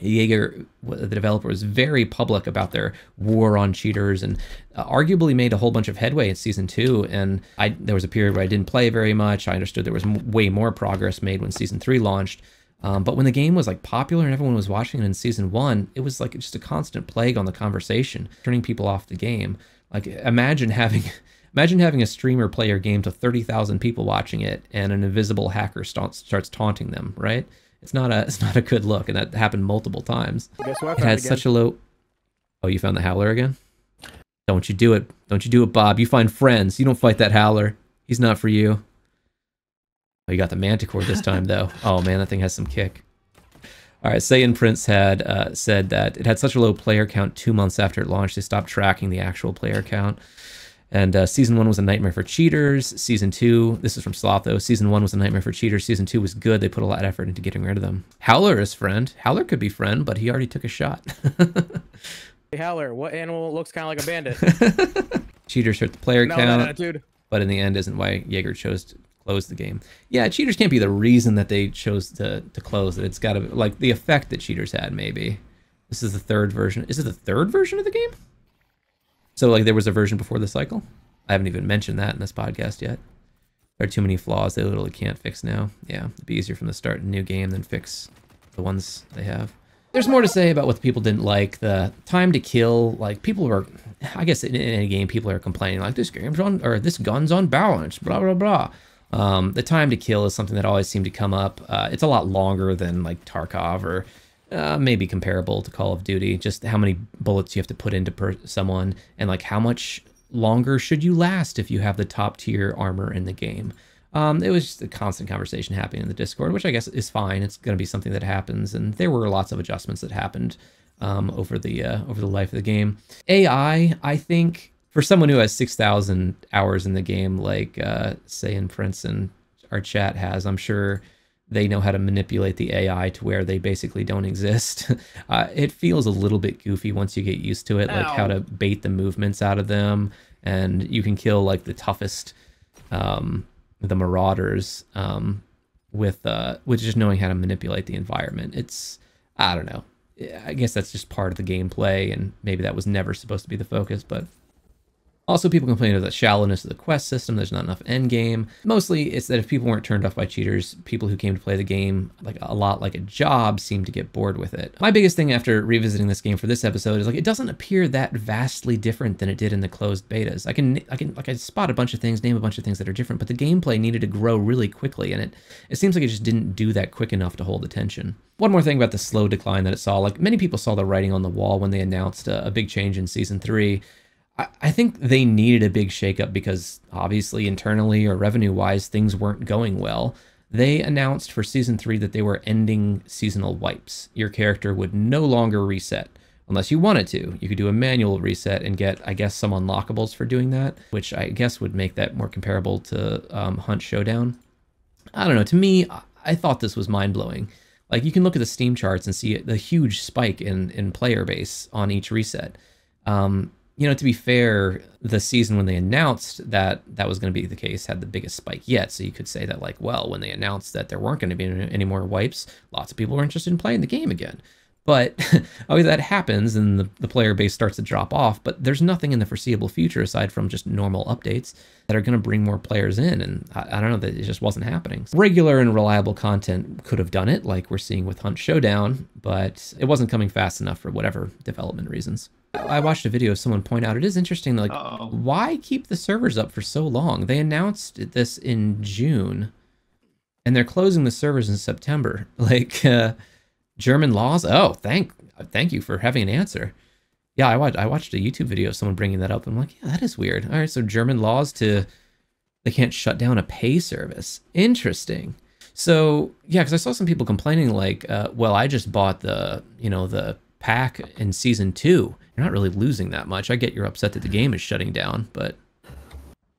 Yager, the developer, was very public about their war on cheaters and uh, arguably made a whole bunch of headway in season two. And I there was a period where I didn't play very much. I understood there was way more progress made when season three launched. Um, but when the game was like popular and everyone was watching it in season one, it was like just a constant plague on the conversation, turning people off the game. Like imagine having. Imagine having a streamer play your game to 30,000 people watching it and an invisible hacker sta- starts taunting them, right? It's not a it's not a good look and that happened multiple times. Guess what? It had such a low Oh, you found the howler again? Don't you do it. Don't you do it, Bob. You find friends. You don't fight that howler. He's not for you. Oh, you got the manticore this time though. Oh man, that thing has some kick. All right, Saiyan Prince had uh, said that it had such a low player count two months after it launched, they stopped tracking the actual player count. And uh, season one was a nightmare for cheaters. Season two, this is from Sloth though. Season one was a nightmare for cheaters. Season two was good. They put a lot of effort into getting rid of them. Howler is friend. Howler could be friend, but he already took a shot. Hey, Howler, what animal looks kind of like a bandit? cheaters hurt the player no, count. but in the end, isn't why Yager chose to close the game. Yeah, cheaters can't be the reason that they chose to to close it. It's got to like the effect that cheaters had. Maybe this is the third version. Is it the third version of the game? So like there was a version before the cycle. I haven't even mentioned that in this podcast yet. There are too many flaws they literally can't fix now. Yeah, it'd be easier from the start in a new game than fix the ones they have. There's more to say about what the people didn't like. The time to kill, like people were, I guess in, in a game, people are complaining like this game's on or this gun's on balance, blah blah blah. Um, the time to kill is something that always seemed to come up. Uh, it's a lot longer than like Tarkov or uh, maybe comparable to Call of Duty. Just how many bullets you have to put into per- someone, and like how much longer should you last if you have the top tier armor in the game. Um, it was just a constant conversation happening in the Discord, which I guess is fine. It's going to be something that happens, and there were lots of adjustments that happened um, over the uh, over the life of the game. AI, I think, for someone who has six thousand hours in the game, like uh, say in Princeton, our chat has, I'm sure they know how to manipulate the AI to where they basically don't exist. Uh, it feels a little bit goofy once you get used to it, like how to bait the movements out of them, and you can kill like the toughest, um, the marauders, um, with uh, with just knowing how to manipulate the environment. It's I don't know. I guess that's just part of the gameplay, and maybe that was never supposed to be the focus, but also, people complain of the shallowness of the quest system. There's not enough end game. Mostly, it's that if people weren't turned off by cheaters, people who came to play the game like a lot like a job seemed to get bored with it. My biggest thing after revisiting this game for this episode is like it doesn't appear that vastly different than it did in the closed betas. I can I can like I spot a bunch of things, name a bunch of things that are different, but the gameplay needed to grow really quickly, and it it seems like it just didn't do that quick enough to hold attention. One more thing about the slow decline that it saw, like many people saw the writing on the wall when they announced a, a big change in season three I think they needed a big shakeup because obviously internally or revenue wise things weren't going well. They announced for season three that they were ending seasonal wipes. Your character would no longer reset unless you wanted to. You could do a manual reset and get, I guess, some unlockables for doing that, which I guess would make that more comparable to um, Hunt Showdown. I don't know. To me, I thought this was mind blowing. Like you can look at the Steam charts and see the huge spike in in player base on each reset. Um, you know, to be fair, the season when they announced that that was going to be the case had the biggest spike yet. So you could say that, like, well, when they announced that there weren't going to be any more wipes, lots of people were interested in playing the game again. But obviously that happens and the, the player base starts to drop off. But there's nothing in the foreseeable future aside from just normal updates that are going to bring more players in. And I, I don't know that it just wasn't happening. Regular and reliable content could have done it, like we're seeing with Hunt Showdown, but it wasn't coming fast enough for whatever development reasons. I watched a video of someone point out it is interesting like Uh-oh. why keep the servers up for so long? They announced this in June and they're closing the servers in September. Like uh, German laws? Oh, thank thank you for having an answer. Yeah, I watched I watched a YouTube video of someone bringing that up. I'm like, yeah, that is weird. All right, so German laws to they can't shut down a pay service. Interesting. So yeah, because I saw some people complaining like, uh, well, I just bought the you know the pack in season two you're not really losing that much. I get you're upset that the game is shutting down, but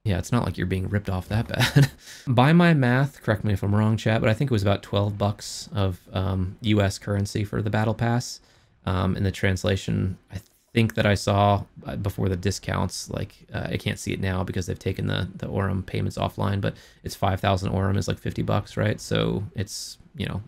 yeah, it's not like you're being ripped off that bad. By my math, correct me if I'm wrong, chat, but I think it was about 12 bucks of um, U.S. currency for the battle pass. Um, in the translation, I think that I saw uh, before the discounts, like uh, I can't see it now because they've taken the the Aurum payments offline, but it's 5,000 Aurum is like 50 bucks, right? So it's you know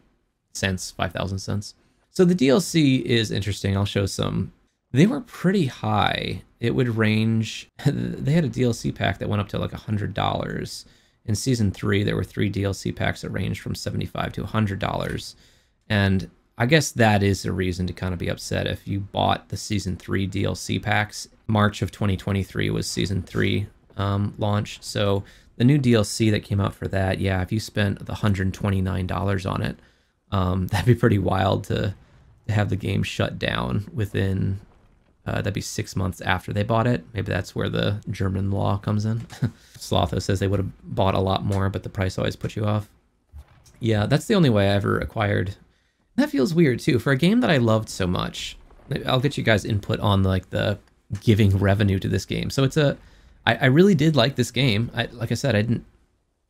cents, 5,000 cents. So the DLC is interesting. I'll show some they were pretty high. It would range. They had a DLC pack that went up to like hundred dollars. In season three, there were three DLC packs that ranged from seventy-five to hundred dollars, and I guess that is a reason to kind of be upset if you bought the season three DLC packs. March of 2023 was season three um, launch, so the new DLC that came out for that, yeah, if you spent the $129 on it, um, that'd be pretty wild to, to have the game shut down within uh, that'd be six months after they bought it. Maybe that's where the German law comes in. Slotho says they would have bought a lot more, but the price always put you off. Yeah, that's the only way I ever acquired. That feels weird too. For a game that I loved so much, I'll get you guys input on like the giving revenue to this game. So it's a, I, I really did like this game. I, like I said, I didn't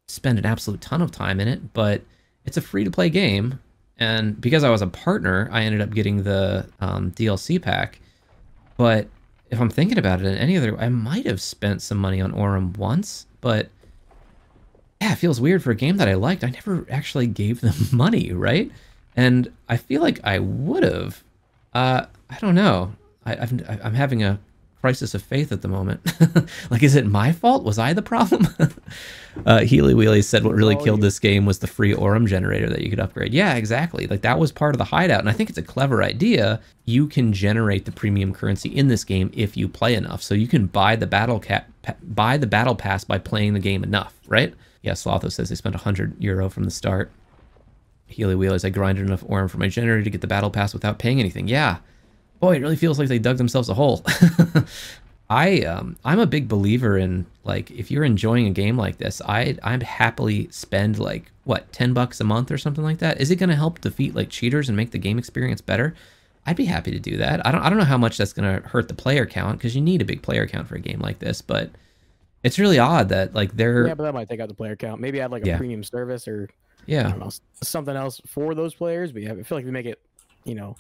spend an absolute ton of time in it, but it's a free to play game. And because I was a partner, I ended up getting the um, DLC pack but if I'm thinking about it, in any other, way, I might have spent some money on Aurum once, but yeah, it feels weird for a game that I liked. I never actually gave them money, right? And I feel like I would have. Uh, I don't know. I, I'm having a crisis of faith at the moment. like, is it my fault? Was I the problem? uh, Healy Wheelie said what really all killed this game was the free Aurum generator that you could upgrade. Yeah, exactly. Like that was part of the hideout, and I think it's a clever idea. You can generate the premium currency in this game if you play enough. So you can buy the battle cap, buy the battle pass by playing the game enough, right? Yeah, Slotho says they spent 100 euro from the start. Healy Wheelies, I grinded enough Aurum for my generator to get the battle pass without paying anything. Yeah, boy, it really feels like they dug themselves a hole. I um I'm a big believer in like if you're enjoying a game like this, I I'd happily spend like what ten bucks a month or something like that. Is it going to help defeat like cheaters and make the game experience better? I'd be happy to do that. I don't I don't know how much that's going to hurt the player count because you need a big player count for a game like this, but it's really odd that like they're Yeah, but that might take out the player count. Maybe add like a Yeah. premium service or yeah know something else for those players. But yeah, I feel like they make it, you know,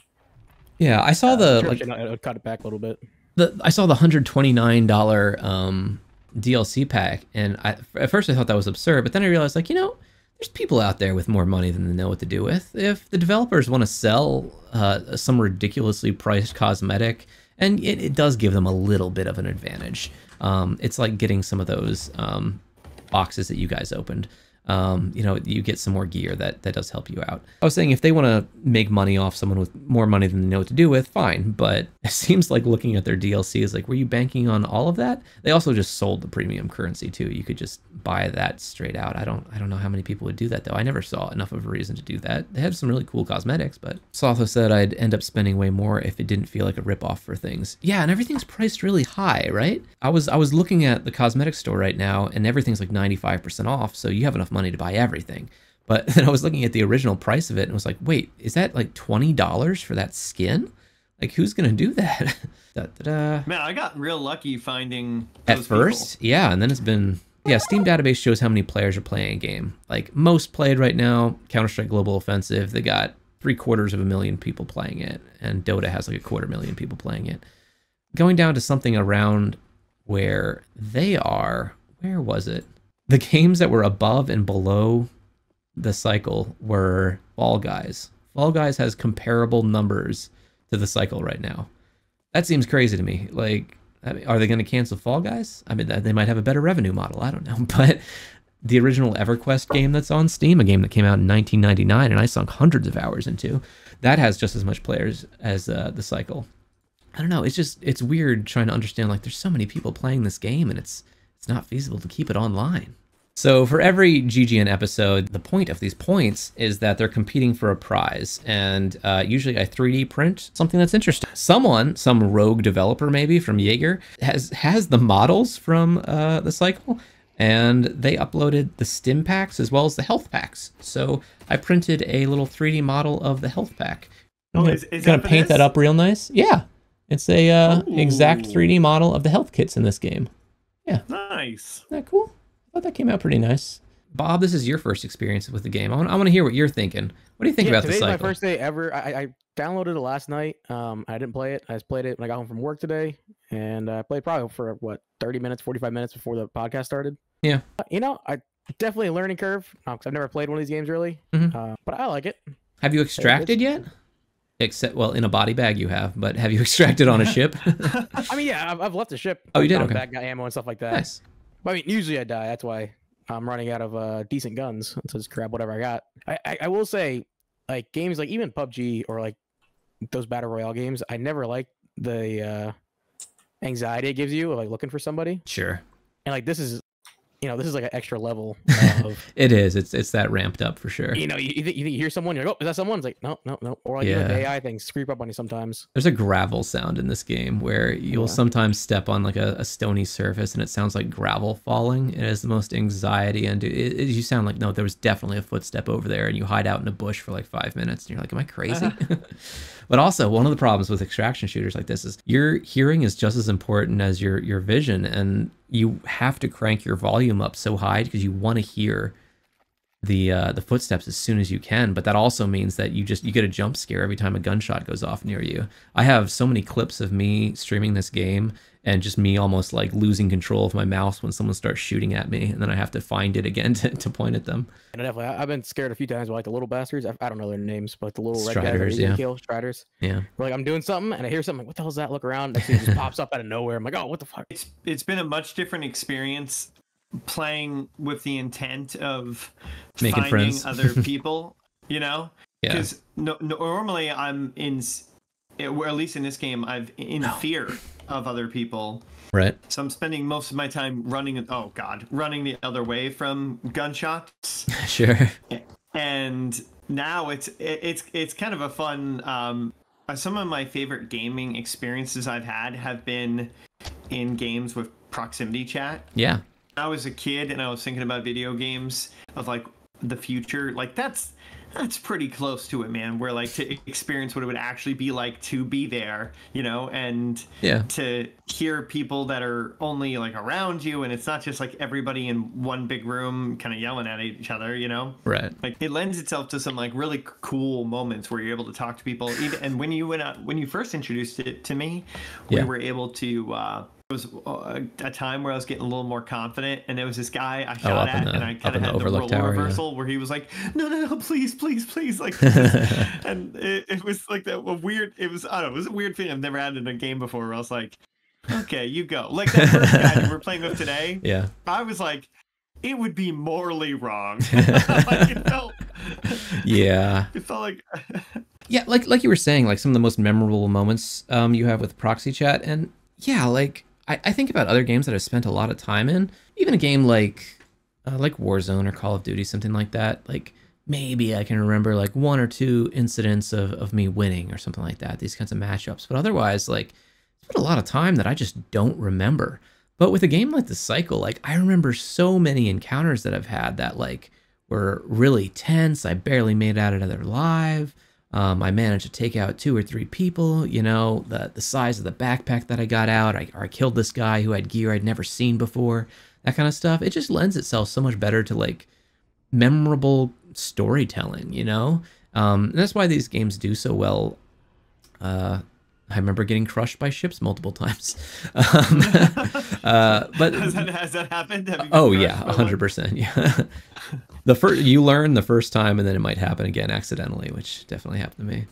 yeah. I saw the like subscription, uh, cut it back a little bit. the I saw the hundred twenty nine dollar um, DLC pack, and I, at first I thought that was absurd, but then I realized like you know there's people out there with more money than they know what to do with. If the developers want to sell uh, some ridiculously priced cosmetic, and it, it does give them a little bit of an advantage. Um, it's like getting some of those um, boxes that you guys opened. Um, you know, you get some more gear that that does help you out. I was saying if they want to make money off someone with more money than they know what to do with, fine. But it seems like looking at their DLC is like, were you banking on all of that? They also just sold the premium currency too. You could just buy that straight out. I don't I don't know how many people would do that though. I never saw enough of a reason to do that. They have some really cool cosmetics, but Slotho said I'd end up spending way more if it didn't feel like a ripoff for things. Yeah, and everything's priced really high, right? I was I was looking at the cosmetic store right now, and everything's like 95% off, so you have enough money to buy everything. But then I was looking at the original price of it and was like, wait, is that like $20 for that skin? Like, who's gonna do that? da, da, da. Man, I got real lucky finding At those people. first, yeah, and then it's been yeah. Steam database shows how many players are playing a game. Like most played right now, Counter Strike Global Offensive, they got three quarters of a million people playing it, and Dota has like a quarter million people playing it. Going down to something around where they are, where was it? The games that were above and below the cycle were Fall Guys. Fall Guys has comparable numbers to the cycle right now. That seems crazy to me. Like, I mean, are they going to cancel Fall Guys? I mean, they might have a better revenue model. I don't know. But the original EverQuest game that's on Steam, a game that came out in 1999 and I sunk hundreds of hours into, that has just as much players as uh, the cycle. I don't know. It's just it's weird trying to understand. Like, there's so many people playing this game, and it's it's not feasible to keep it online. So for every GGN episode, the point of these points is that they're competing for a prize, and uh, usually I 3D print something that's interesting. Someone, some rogue developer maybe from Yager, has has the models from uh, the cycle, and they uploaded the stim packs as well as the health packs. So I printed a little 3D model of the health pack. Oh, I'm gonna, is- is gonna that paint this? that up real nice. Yeah, it's a uh, exact 3D model of the health kits in this game. Nice. Isn't that cool? I thought that came out pretty nice. Bob, this is your first experience with the game. I want, I want to hear what you're thinking. What do you think yeah, about the today's cycle? my first day ever. I, I I downloaded it last night. Um, I didn't play it. I just played it when I got home from work today, and I played probably for what 30 minutes, 45 minutes before the podcast started. Yeah. Uh, You know, I definitely a learning curve because I've never played one of these games really, Mhm. uh, but I like it. Have you extracted yet? Except, well, in a body bag you have, but have you extracted on a ship? I mean, yeah, I've, I've left the ship. Oh, you did? Okay. Back, got ammo and stuff like that. nice. But I mean, usually I die. That's why I'm running out of uh, decent guns. So just grab whatever I got. I, I, I will say, like games like even PUBG or like those battle royale games, I never like the uh, anxiety it gives you of like looking for somebody. Sure. And like this is, you know, this is like an extra level of. It is. It's it's that ramped up for sure. You know, you, you, you hear someone, you're like, oh, is that someone? It's like, no, no, no. Or like Yeah. the AI things creep up on you sometimes. There's a gravel sound in this game where you'll Yeah. sometimes step on like a, a stony surface and it sounds like gravel falling. It has the most anxiety and it, it, you sound like no, there was definitely a footstep over there, and you hide out in a bush for like five minutes and you're like, am I crazy? but also one of the problems with extraction shooters like this is your hearing is just as important as your your vision, and you have to crank your volume up so high because you want to hear the uh, the footsteps as soon as you can. But that also means that you just you get a jump scare every time a gunshot goes off near you. I have so many clips of me streaming this game and just me almost like losing control of my mouse when someone starts shooting at me, and then I have to find it again to, to point at them. And definitely, I- I've been scared a few times by like the little bastards. I, I don't know their names, but the little red guys Striders, yeah. kill, striders. Yeah. Like I'm doing something and I hear something. Like, what the hell is that? Look around. Next thing it just pops up out of nowhere. I'm like, oh, what the fuck? it's it's been a much different experience playing with the intent of Making finding friends. other people you know Yeah. because no, normally i'm in eh, or at least in this game i've in fear of other people Right. so i'm spending most of my time running oh god running the other way from gunshots Sure. and now it's it- it's it's kind of a fun um uh, some of my favorite gaming experiences i've had have been in games with proximity chat Yeah. I was a kid and I was thinking about video games of like the future, like that's that's pretty close to it, man. Where like to experience what it would actually be like to be there, you know, and Yeah. to hear people that are only like around you, and it's not just like everybody in one big room kind of yelling at each other, you know. Right. Like it lends itself to some like really cool moments where you're able to talk to people. Even and when you went out, when you first introduced it to me, we Yeah. were able to. uh was uh, a time where I was getting a little more confident, and there was this guy I shot Oh, up in at, the- and I kind of had the role Tower, yeah. reversal where he was like, "No, no, no, please, please, please!" Like, and it, it was like that a weird. It was I don't know. It was a weird feeling I've never had in a game before. Where I was like, "Okay, you go." Like that first guy we're playing with today. Yeah. I was like, it would be morally wrong. like it felt, Yeah. it felt like Yeah, like like you were saying, like some of the most memorable moments um, you have with proxy chat, and yeah, like I, I think about other games that I've spent a lot of time in. Even a game like uh, like Warzone or Call of Duty, something like that. Like maybe I can remember like one or two incidents of, of me winning or something like that. These kinds of matchups, but otherwise, like it's been a lot of time that I just don't remember. But with a game like the Cycle, like I remember so many encounters that I've had that like were really tense. I barely made it out of it alive. Um, I managed to take out two or three people. You know, the the size of the backpack that I got out. I, or I killed this guy who had gear I'd never seen before. That kind of stuff. It just lends itself so much better to like memorable storytelling. You know, um, and that's why these games do so well. Uh, I remember getting crushed by ships multiple times. Um, uh, but has that, has that happened? Have you been Oh yeah, hundred percent. Yeah. the first you learn the first time, and then it might happen again accidentally, which definitely happened to me.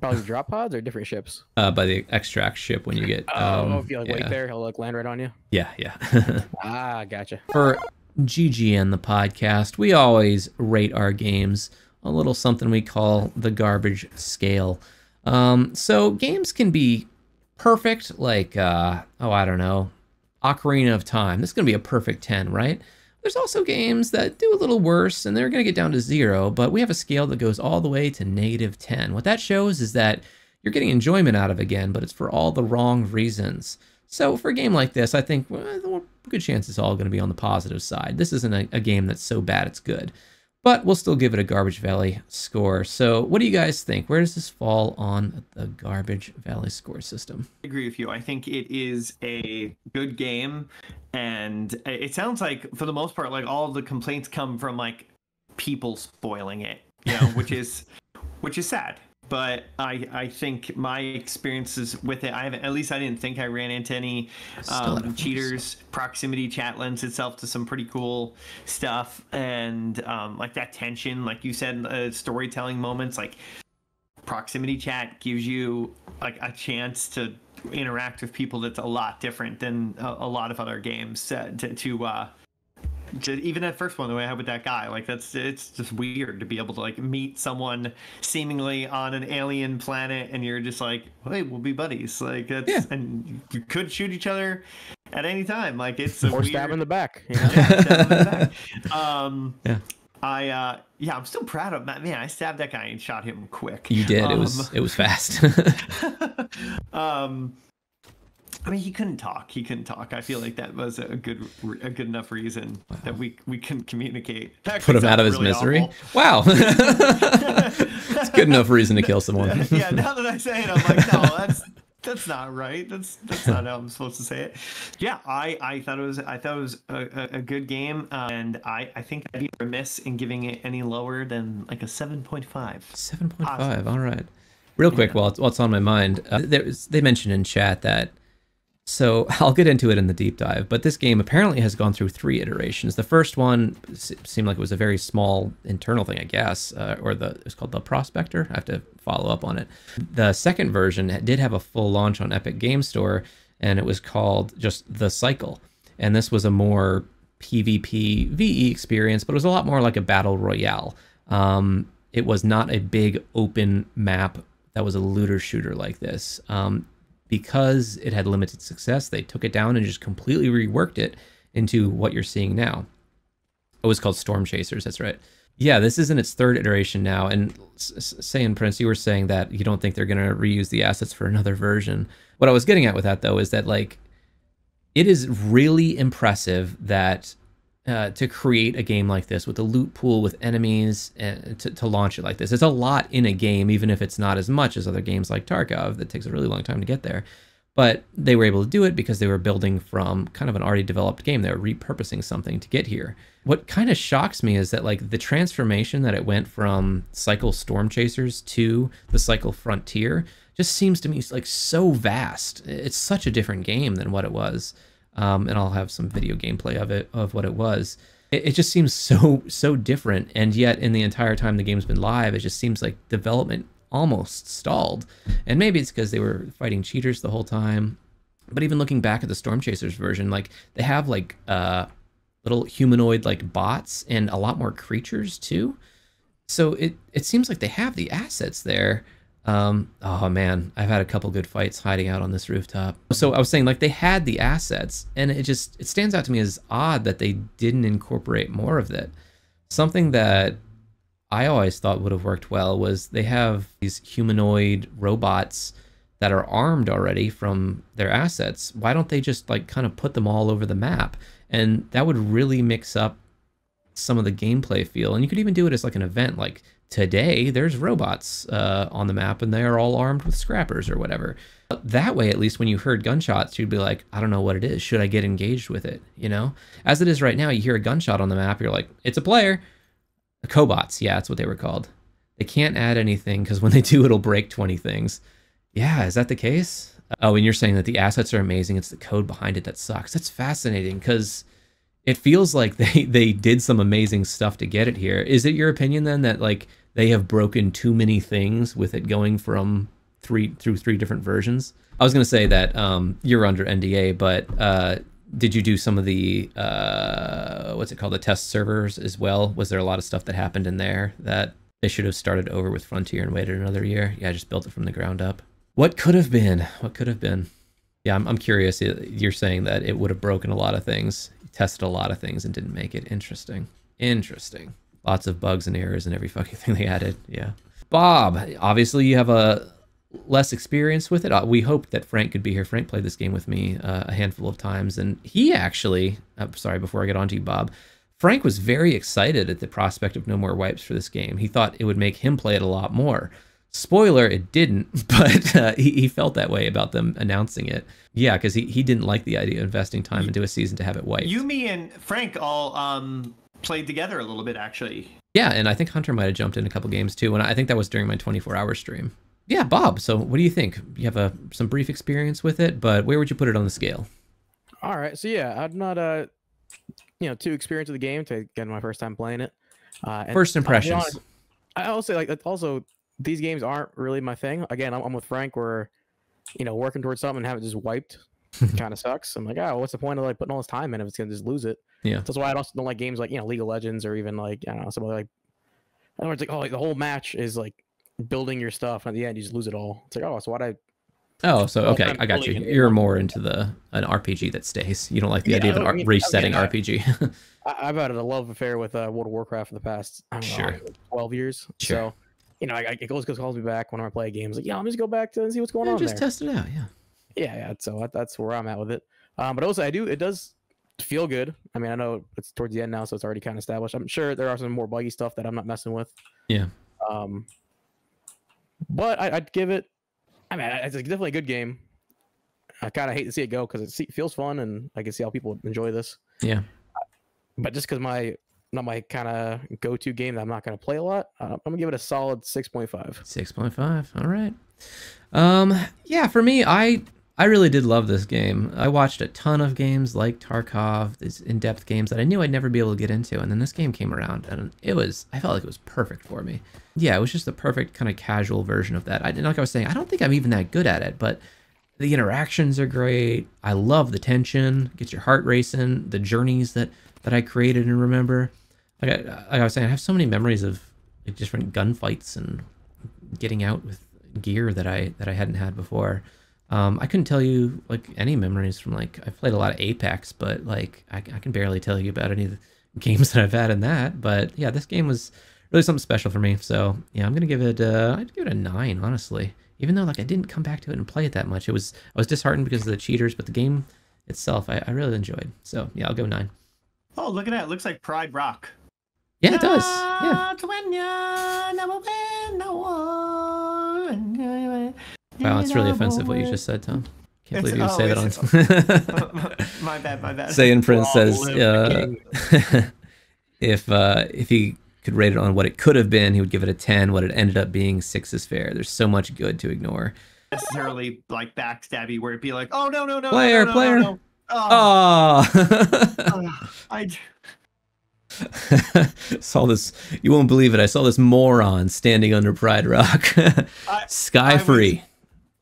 Probably drop pods or different ships. Uh, by the extract ship when you get. Oh, Um, if you like yeah. wait there, he'll like land right on you. Yeah, yeah. Ah, gotcha. For GGN the podcast, we always rate our games a little something we call the garbage scale. Um, so games can be perfect, like uh, oh I don't know, Ocarina of Time. This is gonna be a perfect ten, right? There's also games that do a little worse and they're going to get down to zero, but we have a scale that goes all the way to negative 10. What that shows is that you're getting enjoyment out of again, but it's for all the wrong reasons. So for a game like this, I think well, a good chance it's all going to be on the positive side. This isn't a, a game that's so bad it's good, but we'll still give it a Garbage Valley score. So what do you guys think? Where does this fall on the Garbage Valley score system? I agree with you. I think it is a good game, and it sounds like for the most part, like all the complaints come from like people spoiling it, you know, which is which is sad. But I I think my experiences with it, I haven't at least I didn't think I ran into any Still out of um, cheaters. Proximity chat lends itself to some pretty cool stuff, and um, like that tension, like you said, uh, storytelling moments, like proximity chat gives you like a chance to interact with people that's a lot different than a, a lot of other games uh, to, to uh to, even that first one the way I had with that guy like that's it's just weird to be able to like meet someone seemingly on an alien planet and you're just like hey we'll be buddies like that's Yeah. and you could shoot each other at any time like it's a Or weird, stab in the back. You know? yeah, stab in the back. um Yeah. I uh yeah I'm still proud of that man I stabbed that guy and shot him quick You did. it Um, was it was fast. um I mean, he couldn't talk. He couldn't talk. I feel like that was a good, a good enough reason that we we couldn't communicate. That Put him out of his sounds misery. really Wow. it's good enough reason to kill someone. awful. yeah, now that I say it, I'm like, no, that's that's not right. That's that's not how I'm supposed to say it. Yeah, I I thought it was I thought it was a, a, a good game, uh, and I I think I'd be remiss in giving it any lower than like a seven point five. Seven point five. Awesome. All right. Real quick, while it's, while it's on my mind, uh, there was, they mentioned in chat that. So I'll get into it in the deep dive, but this game apparently has gone through three iterations. The first one seemed like it was a very small internal thing, I guess, uh, or the it's called the Prospector. I have to follow up on it. The second version did have a full launch on Epic Game Store, and it was called just The Cycle. And this was a more PvP VE experience, but it was a lot more like a battle royale. Um, it was not a big open map that was a looter shooter like this. Um, because it had limited success, they took it down and just completely reworked it into what you're seeing now. Oh, it was called Storm Chasers. That's right. Yeah, this is in its third iteration now. And saying Prince, you were saying that you don't think they're going to reuse the assets for another version. What I was getting at with that though is that like it is really impressive that uh, to create a game like this with a loot pool with enemies and to, to launch it like this. It's a lot in a game, even if it's not as much as other games like Tarkov that takes a really long time to get there. But they were able to do it because they were building from kind of an already developed game. They were repurposing something to get here. What kind of shocks me is that like the transformation that it went from Cycle Storm Chasers to the Cycle Frontier just seems to me like so vast. It's such a different game than what it was um, and I'll have some video gameplay of it of what it was. It, it just seems so so different, and yet in the entire time the game's been live, it just seems like development almost stalled. And maybe it's because they were fighting cheaters the whole time. But even looking back at the Storm Chasers version, like they have like uh, little humanoid like bots and a lot more creatures too. So it it seems like they have the assets there. Um, oh man, I've had a couple good fights hiding out on this rooftop. So I was saying like they had the assets and it just it stands out to me as odd that they didn't incorporate more of that. Something that I always thought would have worked well was they have these humanoid robots that are armed already from their assets. Why don't they just like kind of put them all over the map? And that would really mix up some of the gameplay feel. And you could even do it as like an event like today there's robots uh, on the map and they are all armed with scrappers or whatever. That way, at least when you heard gunshots, you'd be like, I don't know what it is. Should I get engaged with it? You know? As it is right now, you hear a gunshot on the map, you're like, it's a player. The cobots, yeah, that's what they were called. They can't add anything because when they do, it'll break 20 things. Yeah, is that the case? Oh, and you're saying that the assets are amazing. It's the code behind it that sucks. That's fascinating because it feels like they they did some amazing stuff to get it here. Is it your opinion then that like they have broken too many things with it going from three through three different versions? I was gonna say that um, you're under NDA, but uh, did you do some of the uh, what's it called the test servers as well? Was there a lot of stuff that happened in there that they should have started over with Frontier and waited another year? Yeah, I just built it from the ground up. What could have been? What could have been? Yeah, I'm, I'm curious. You're saying that it would have broken a lot of things, tested a lot of things, and didn't make it interesting. Interesting. Lots of bugs and errors and every fucking thing they added. Yeah. Bob, obviously you have a less experience with it. Uh, We hoped that Frank could be here. Frank played this game with me uh, a handful of times, and he actually, uh, sorry, before I get on to you, Bob, Frank was very excited at the prospect of no more wipes for this game. He thought it would make him play it a lot more. Spoiler, it didn't, but uh, he, he felt that way about them announcing it. Yeah, because he, he didn't like the idea of investing time into a season to have it wiped. You, me, and Frank all um, played together a little bit, actually. Yeah, and I think Hunter might have jumped in a couple games too, and I think that was during my 24 hour stream. Yeah, Bob. So, what do you think? You have a some brief experience with it, but where would you put it on the scale? All right, so yeah, I'm not uh, you know, too experienced with the game to get my first time playing it. Uh, and First I'll be impressions. honest, I also like also these games aren't really my thing. Again, I'm, I'm with Frank. We're you know working towards something and have it just wiped kind of sucks. I'm like, oh, what's the point of like putting all this time in if it's gonna just lose it? Yeah. That's why I also don't like games like you know League of Legends or even like I don't know some other like. In other words, like oh, like the whole match is like building your stuff, and at the end you just lose it all. It's like oh, so why'd I? Oh, so okay, I'm got you. You're more into the an RPG that stays. You don't like the Yeah, idea of an I mean, resetting I- RPG. I- I've had a love affair with uh, World of Warcraft for the past I don't know, Sure. twelve years. Sure. So you know, I, I, it always calls me back whenever I play games. Like, yeah, let me just go back to and see what's going Yeah, on just there. test it out. Yeah. yeah, yeah. So that, that's where I'm at with it. Um, but also, I do. It does feel good. I mean, I know it's towards the end now, so it's already kind of established. I'm sure there are some more buggy stuff that I'm not messing with. Yeah. Um, but I, I'd give it. I mean, it's definitely a good game. I kind of hate to see it go because it feels fun and I can see how people enjoy this. Yeah. But just because my not my kind of go-to game that I'm not going to play a lot, uh, I'm gonna give it a solid 6.5. Six point five. All right. Um. Yeah. For me, I I really did love this game. I watched a ton of games like Tarkov, these in-depth games that I knew I'd never be able to get into, and then this game came around, and it was I felt like it was perfect for me. Yeah, it was just the perfect kind of casual version of that. I like I was saying, I don't think I'm even that good at it, but the interactions are great. I love the tension, gets your heart racing. The journeys that that I created and remember. Like I, like I was saying, I have so many memories of like different gunfights and getting out with gear that I that I hadn't had before. Um, I couldn't tell you like any memories from like I've played a lot of Apex, but like I, I can barely tell you about any of the games that I've had in that. But yeah, this game was really something special for me. So yeah, I'm gonna give it uh, I'd give it a nine, honestly. Even though like I didn't come back to it and play it that much, it was I was disheartened because of the cheaters, but the game itself I, I really enjoyed. So yeah, I'll go nine. Oh, look at that. It looks like Pride Rock. Yeah, it does. Yeah. That's when you never win the war. Wow, it's really offensive what you just said, Tom. Can't believe you would say that on. my bad, my bad. Saiyan Prince says uh, if uh, if he could rate it on what it could have been, he would give it a ten. What it ended up being, six is fair. There's so much good to ignore. necessarily like backstabby where it'd be like, oh no, no, no, Player, no, no, player. No, no. Oh, Oh, I saw this. You won't believe it. I saw this moron standing under Pride Rock, I- sky I was free,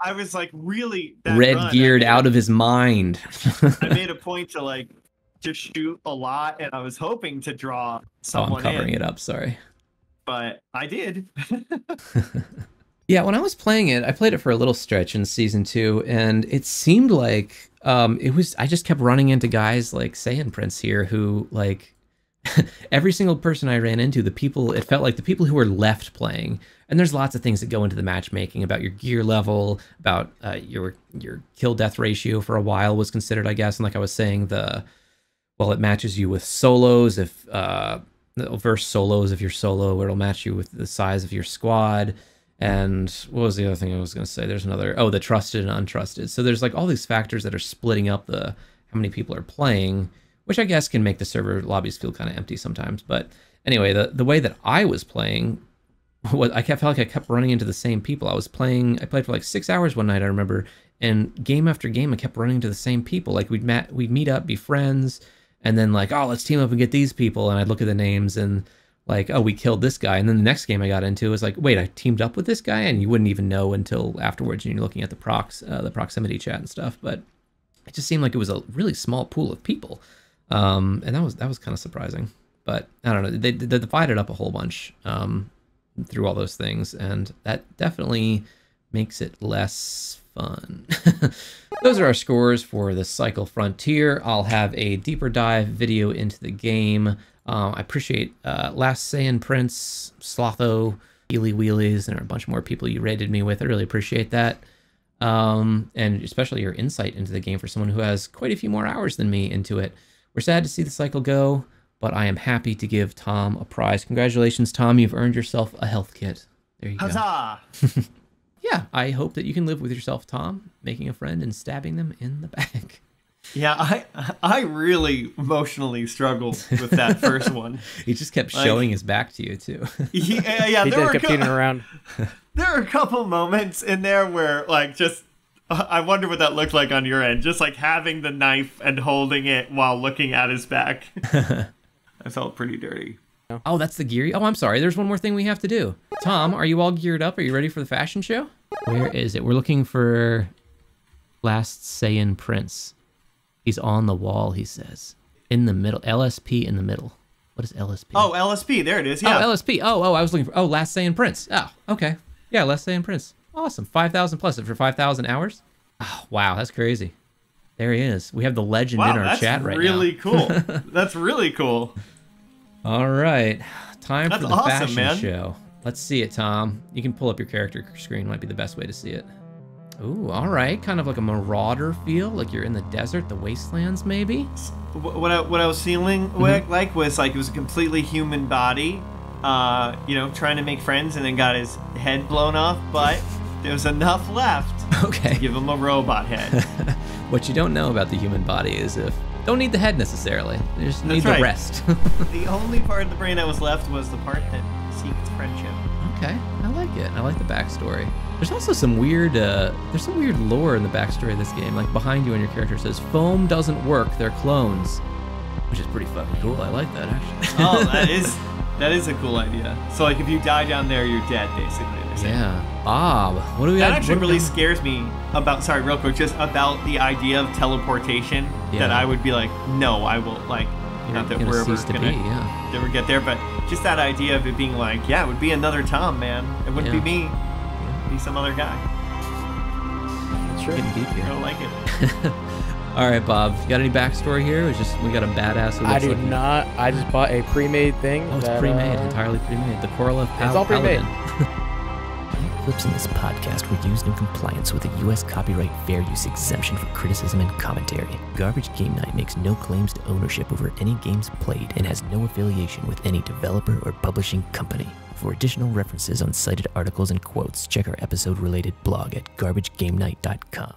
I was like really that red run, geared made- out of his mind. I made a point to like to shoot a lot, and I was hoping to draw oh, I'm someone covering in, it up. Sorry. but I did. Yeah, when I was playing it, I played it for a little stretch in season two, and it seemed like um, it was. I just kept running into guys like Saiyan Prince here, who like every single person I ran into, the people it felt like the people who were left playing. And there's lots of things that go into the matchmaking about your gear level, about uh, your your kill death ratio. For a while was considered, I guess, and like I was saying, the well, it matches you with solos if uh, versus solos if you're solo, it'll match you with the size of your squad. And what was the other thing I was going to say? There's another. Oh, the trusted and untrusted. So there's like all these factors that are splitting up the how many people are playing, which I guess can make the server lobbies feel kind of empty sometimes. But anyway, the the way that I was playing, I kept felt like I kept running into the same people. I was playing. I played for like six hours one night. I remember, and game after game, I kept running into the same people. Like we'd met, we'd meet up, be friends, and then like, oh, let's team up and get these people. And I'd look at the names and like, oh, we killed this guy. And then the next game I got into was like, wait, I teamed up with this guy, and you wouldn't even know until afterwards. And you're looking at the prox, uh, the proximity chat and stuff. But it just seemed like it was a really small pool of people, um, and that was that was kind of surprising. But I don't know, they, they divided up a whole bunch um, through all those things, and that definitely makes it less fun. Those are our scores for the Cycle Frontier. I'll have a deeper dive video into the game. Um, I appreciate uh, Last Saiyan Prince, Slotho, Wheelie Wheelies, and a bunch more people you rated me with. I really appreciate that. Um, and especially your insight into the game for someone who has quite a few more hours than me into it. We're sad to see the cycle go, but I am happy to give Tom a prize. Congratulations, Tom. You've earned yourself a health kit. There you go Huzzah! yeah, I hope that you can live with yourself, Tom, making a friend and stabbing them in the back. Yeah, I I really emotionally struggled with that first one. He just kept Like- showing his back to you too. Yeah, yeah. He There did were, kept cou- around. there were a couple moments in there where like just I wonder what that looked like on your end. Just like having the knife and holding it while looking at his back. I felt pretty dirty. oh, that's the gear. Oh, I'm sorry. There's one more thing we have to do. Tom, are you all geared up? Are you ready for the fashion show? Where is it? We're looking for Last Saiyan Prince. He's on the wall, he says. In the middle. LSP in the middle. What is LSP? Oh, LSP. There it is. Yeah. Oh, LSP. Oh, oh, I was looking for. Oh, Last Saiyan Prince. Oh, okay. Yeah, Last Saiyan Prince. Awesome. 5,000 plus it for 5,000 hours? Oh, wow, that's crazy. There he is. We have the legend wow, in our chat right really now. That's really cool. That's really cool. All right. Time That's for the awesome, fashion man. show. Let's see it, Tom. You can pull up your character screen, might be the best way to see it. Ooh, all right. Kind of like a marauder feel, like you're in the desert, the wastelands, maybe? What I, what I was feeling Mm-hmm. like was like it was a completely human body, uh, you know, trying to make friends and then got his head blown off, but there was enough left to Okay. give him a robot head. what you don't know about the human body is if don't need the head necessarily. You just need right. the rest. The only part of the brain that was left was the part that seeks friendship. okay, I like it. I like the backstory. There's also some weird, uh, there's some weird lore in the backstory of this game. Like behind you on your character says, "Foam doesn't work. They're clones," which is pretty fucking cool. I like that actually. Oh, that is that is a cool idea. So like if you die down there, you're dead basically. they're yeah. Bob, what do we That got? actually what really we- scares me about sorry, real quick, just about the idea of teleportation. Yeah. That I would be like, no, I will like You're not that gonna we're ever to gonna be, yeah. ever get there, but just that idea of it being like, yeah, it would be another Tom, man. It wouldn't Yeah. be me. It'd be some other guy. Sure. Getting deep here. I don't like it. All right, Bob. You got any backstory here? It's just we got a badass. I do like not. I just bought a pre-made thing. Oh, it's that, pre-made, uh, entirely pre-made. The Korolev Pal- It's all pre-made. Paladin. Clips in this podcast were used in compliance with the U.S. Copyright Fair Use Exemption for criticism and commentary. Garbage Game Night makes no claims to ownership over any games played and has no affiliation with any developer or publishing company. For additional references on cited articles and quotes, check our episode related blog at garbagegamenight.com.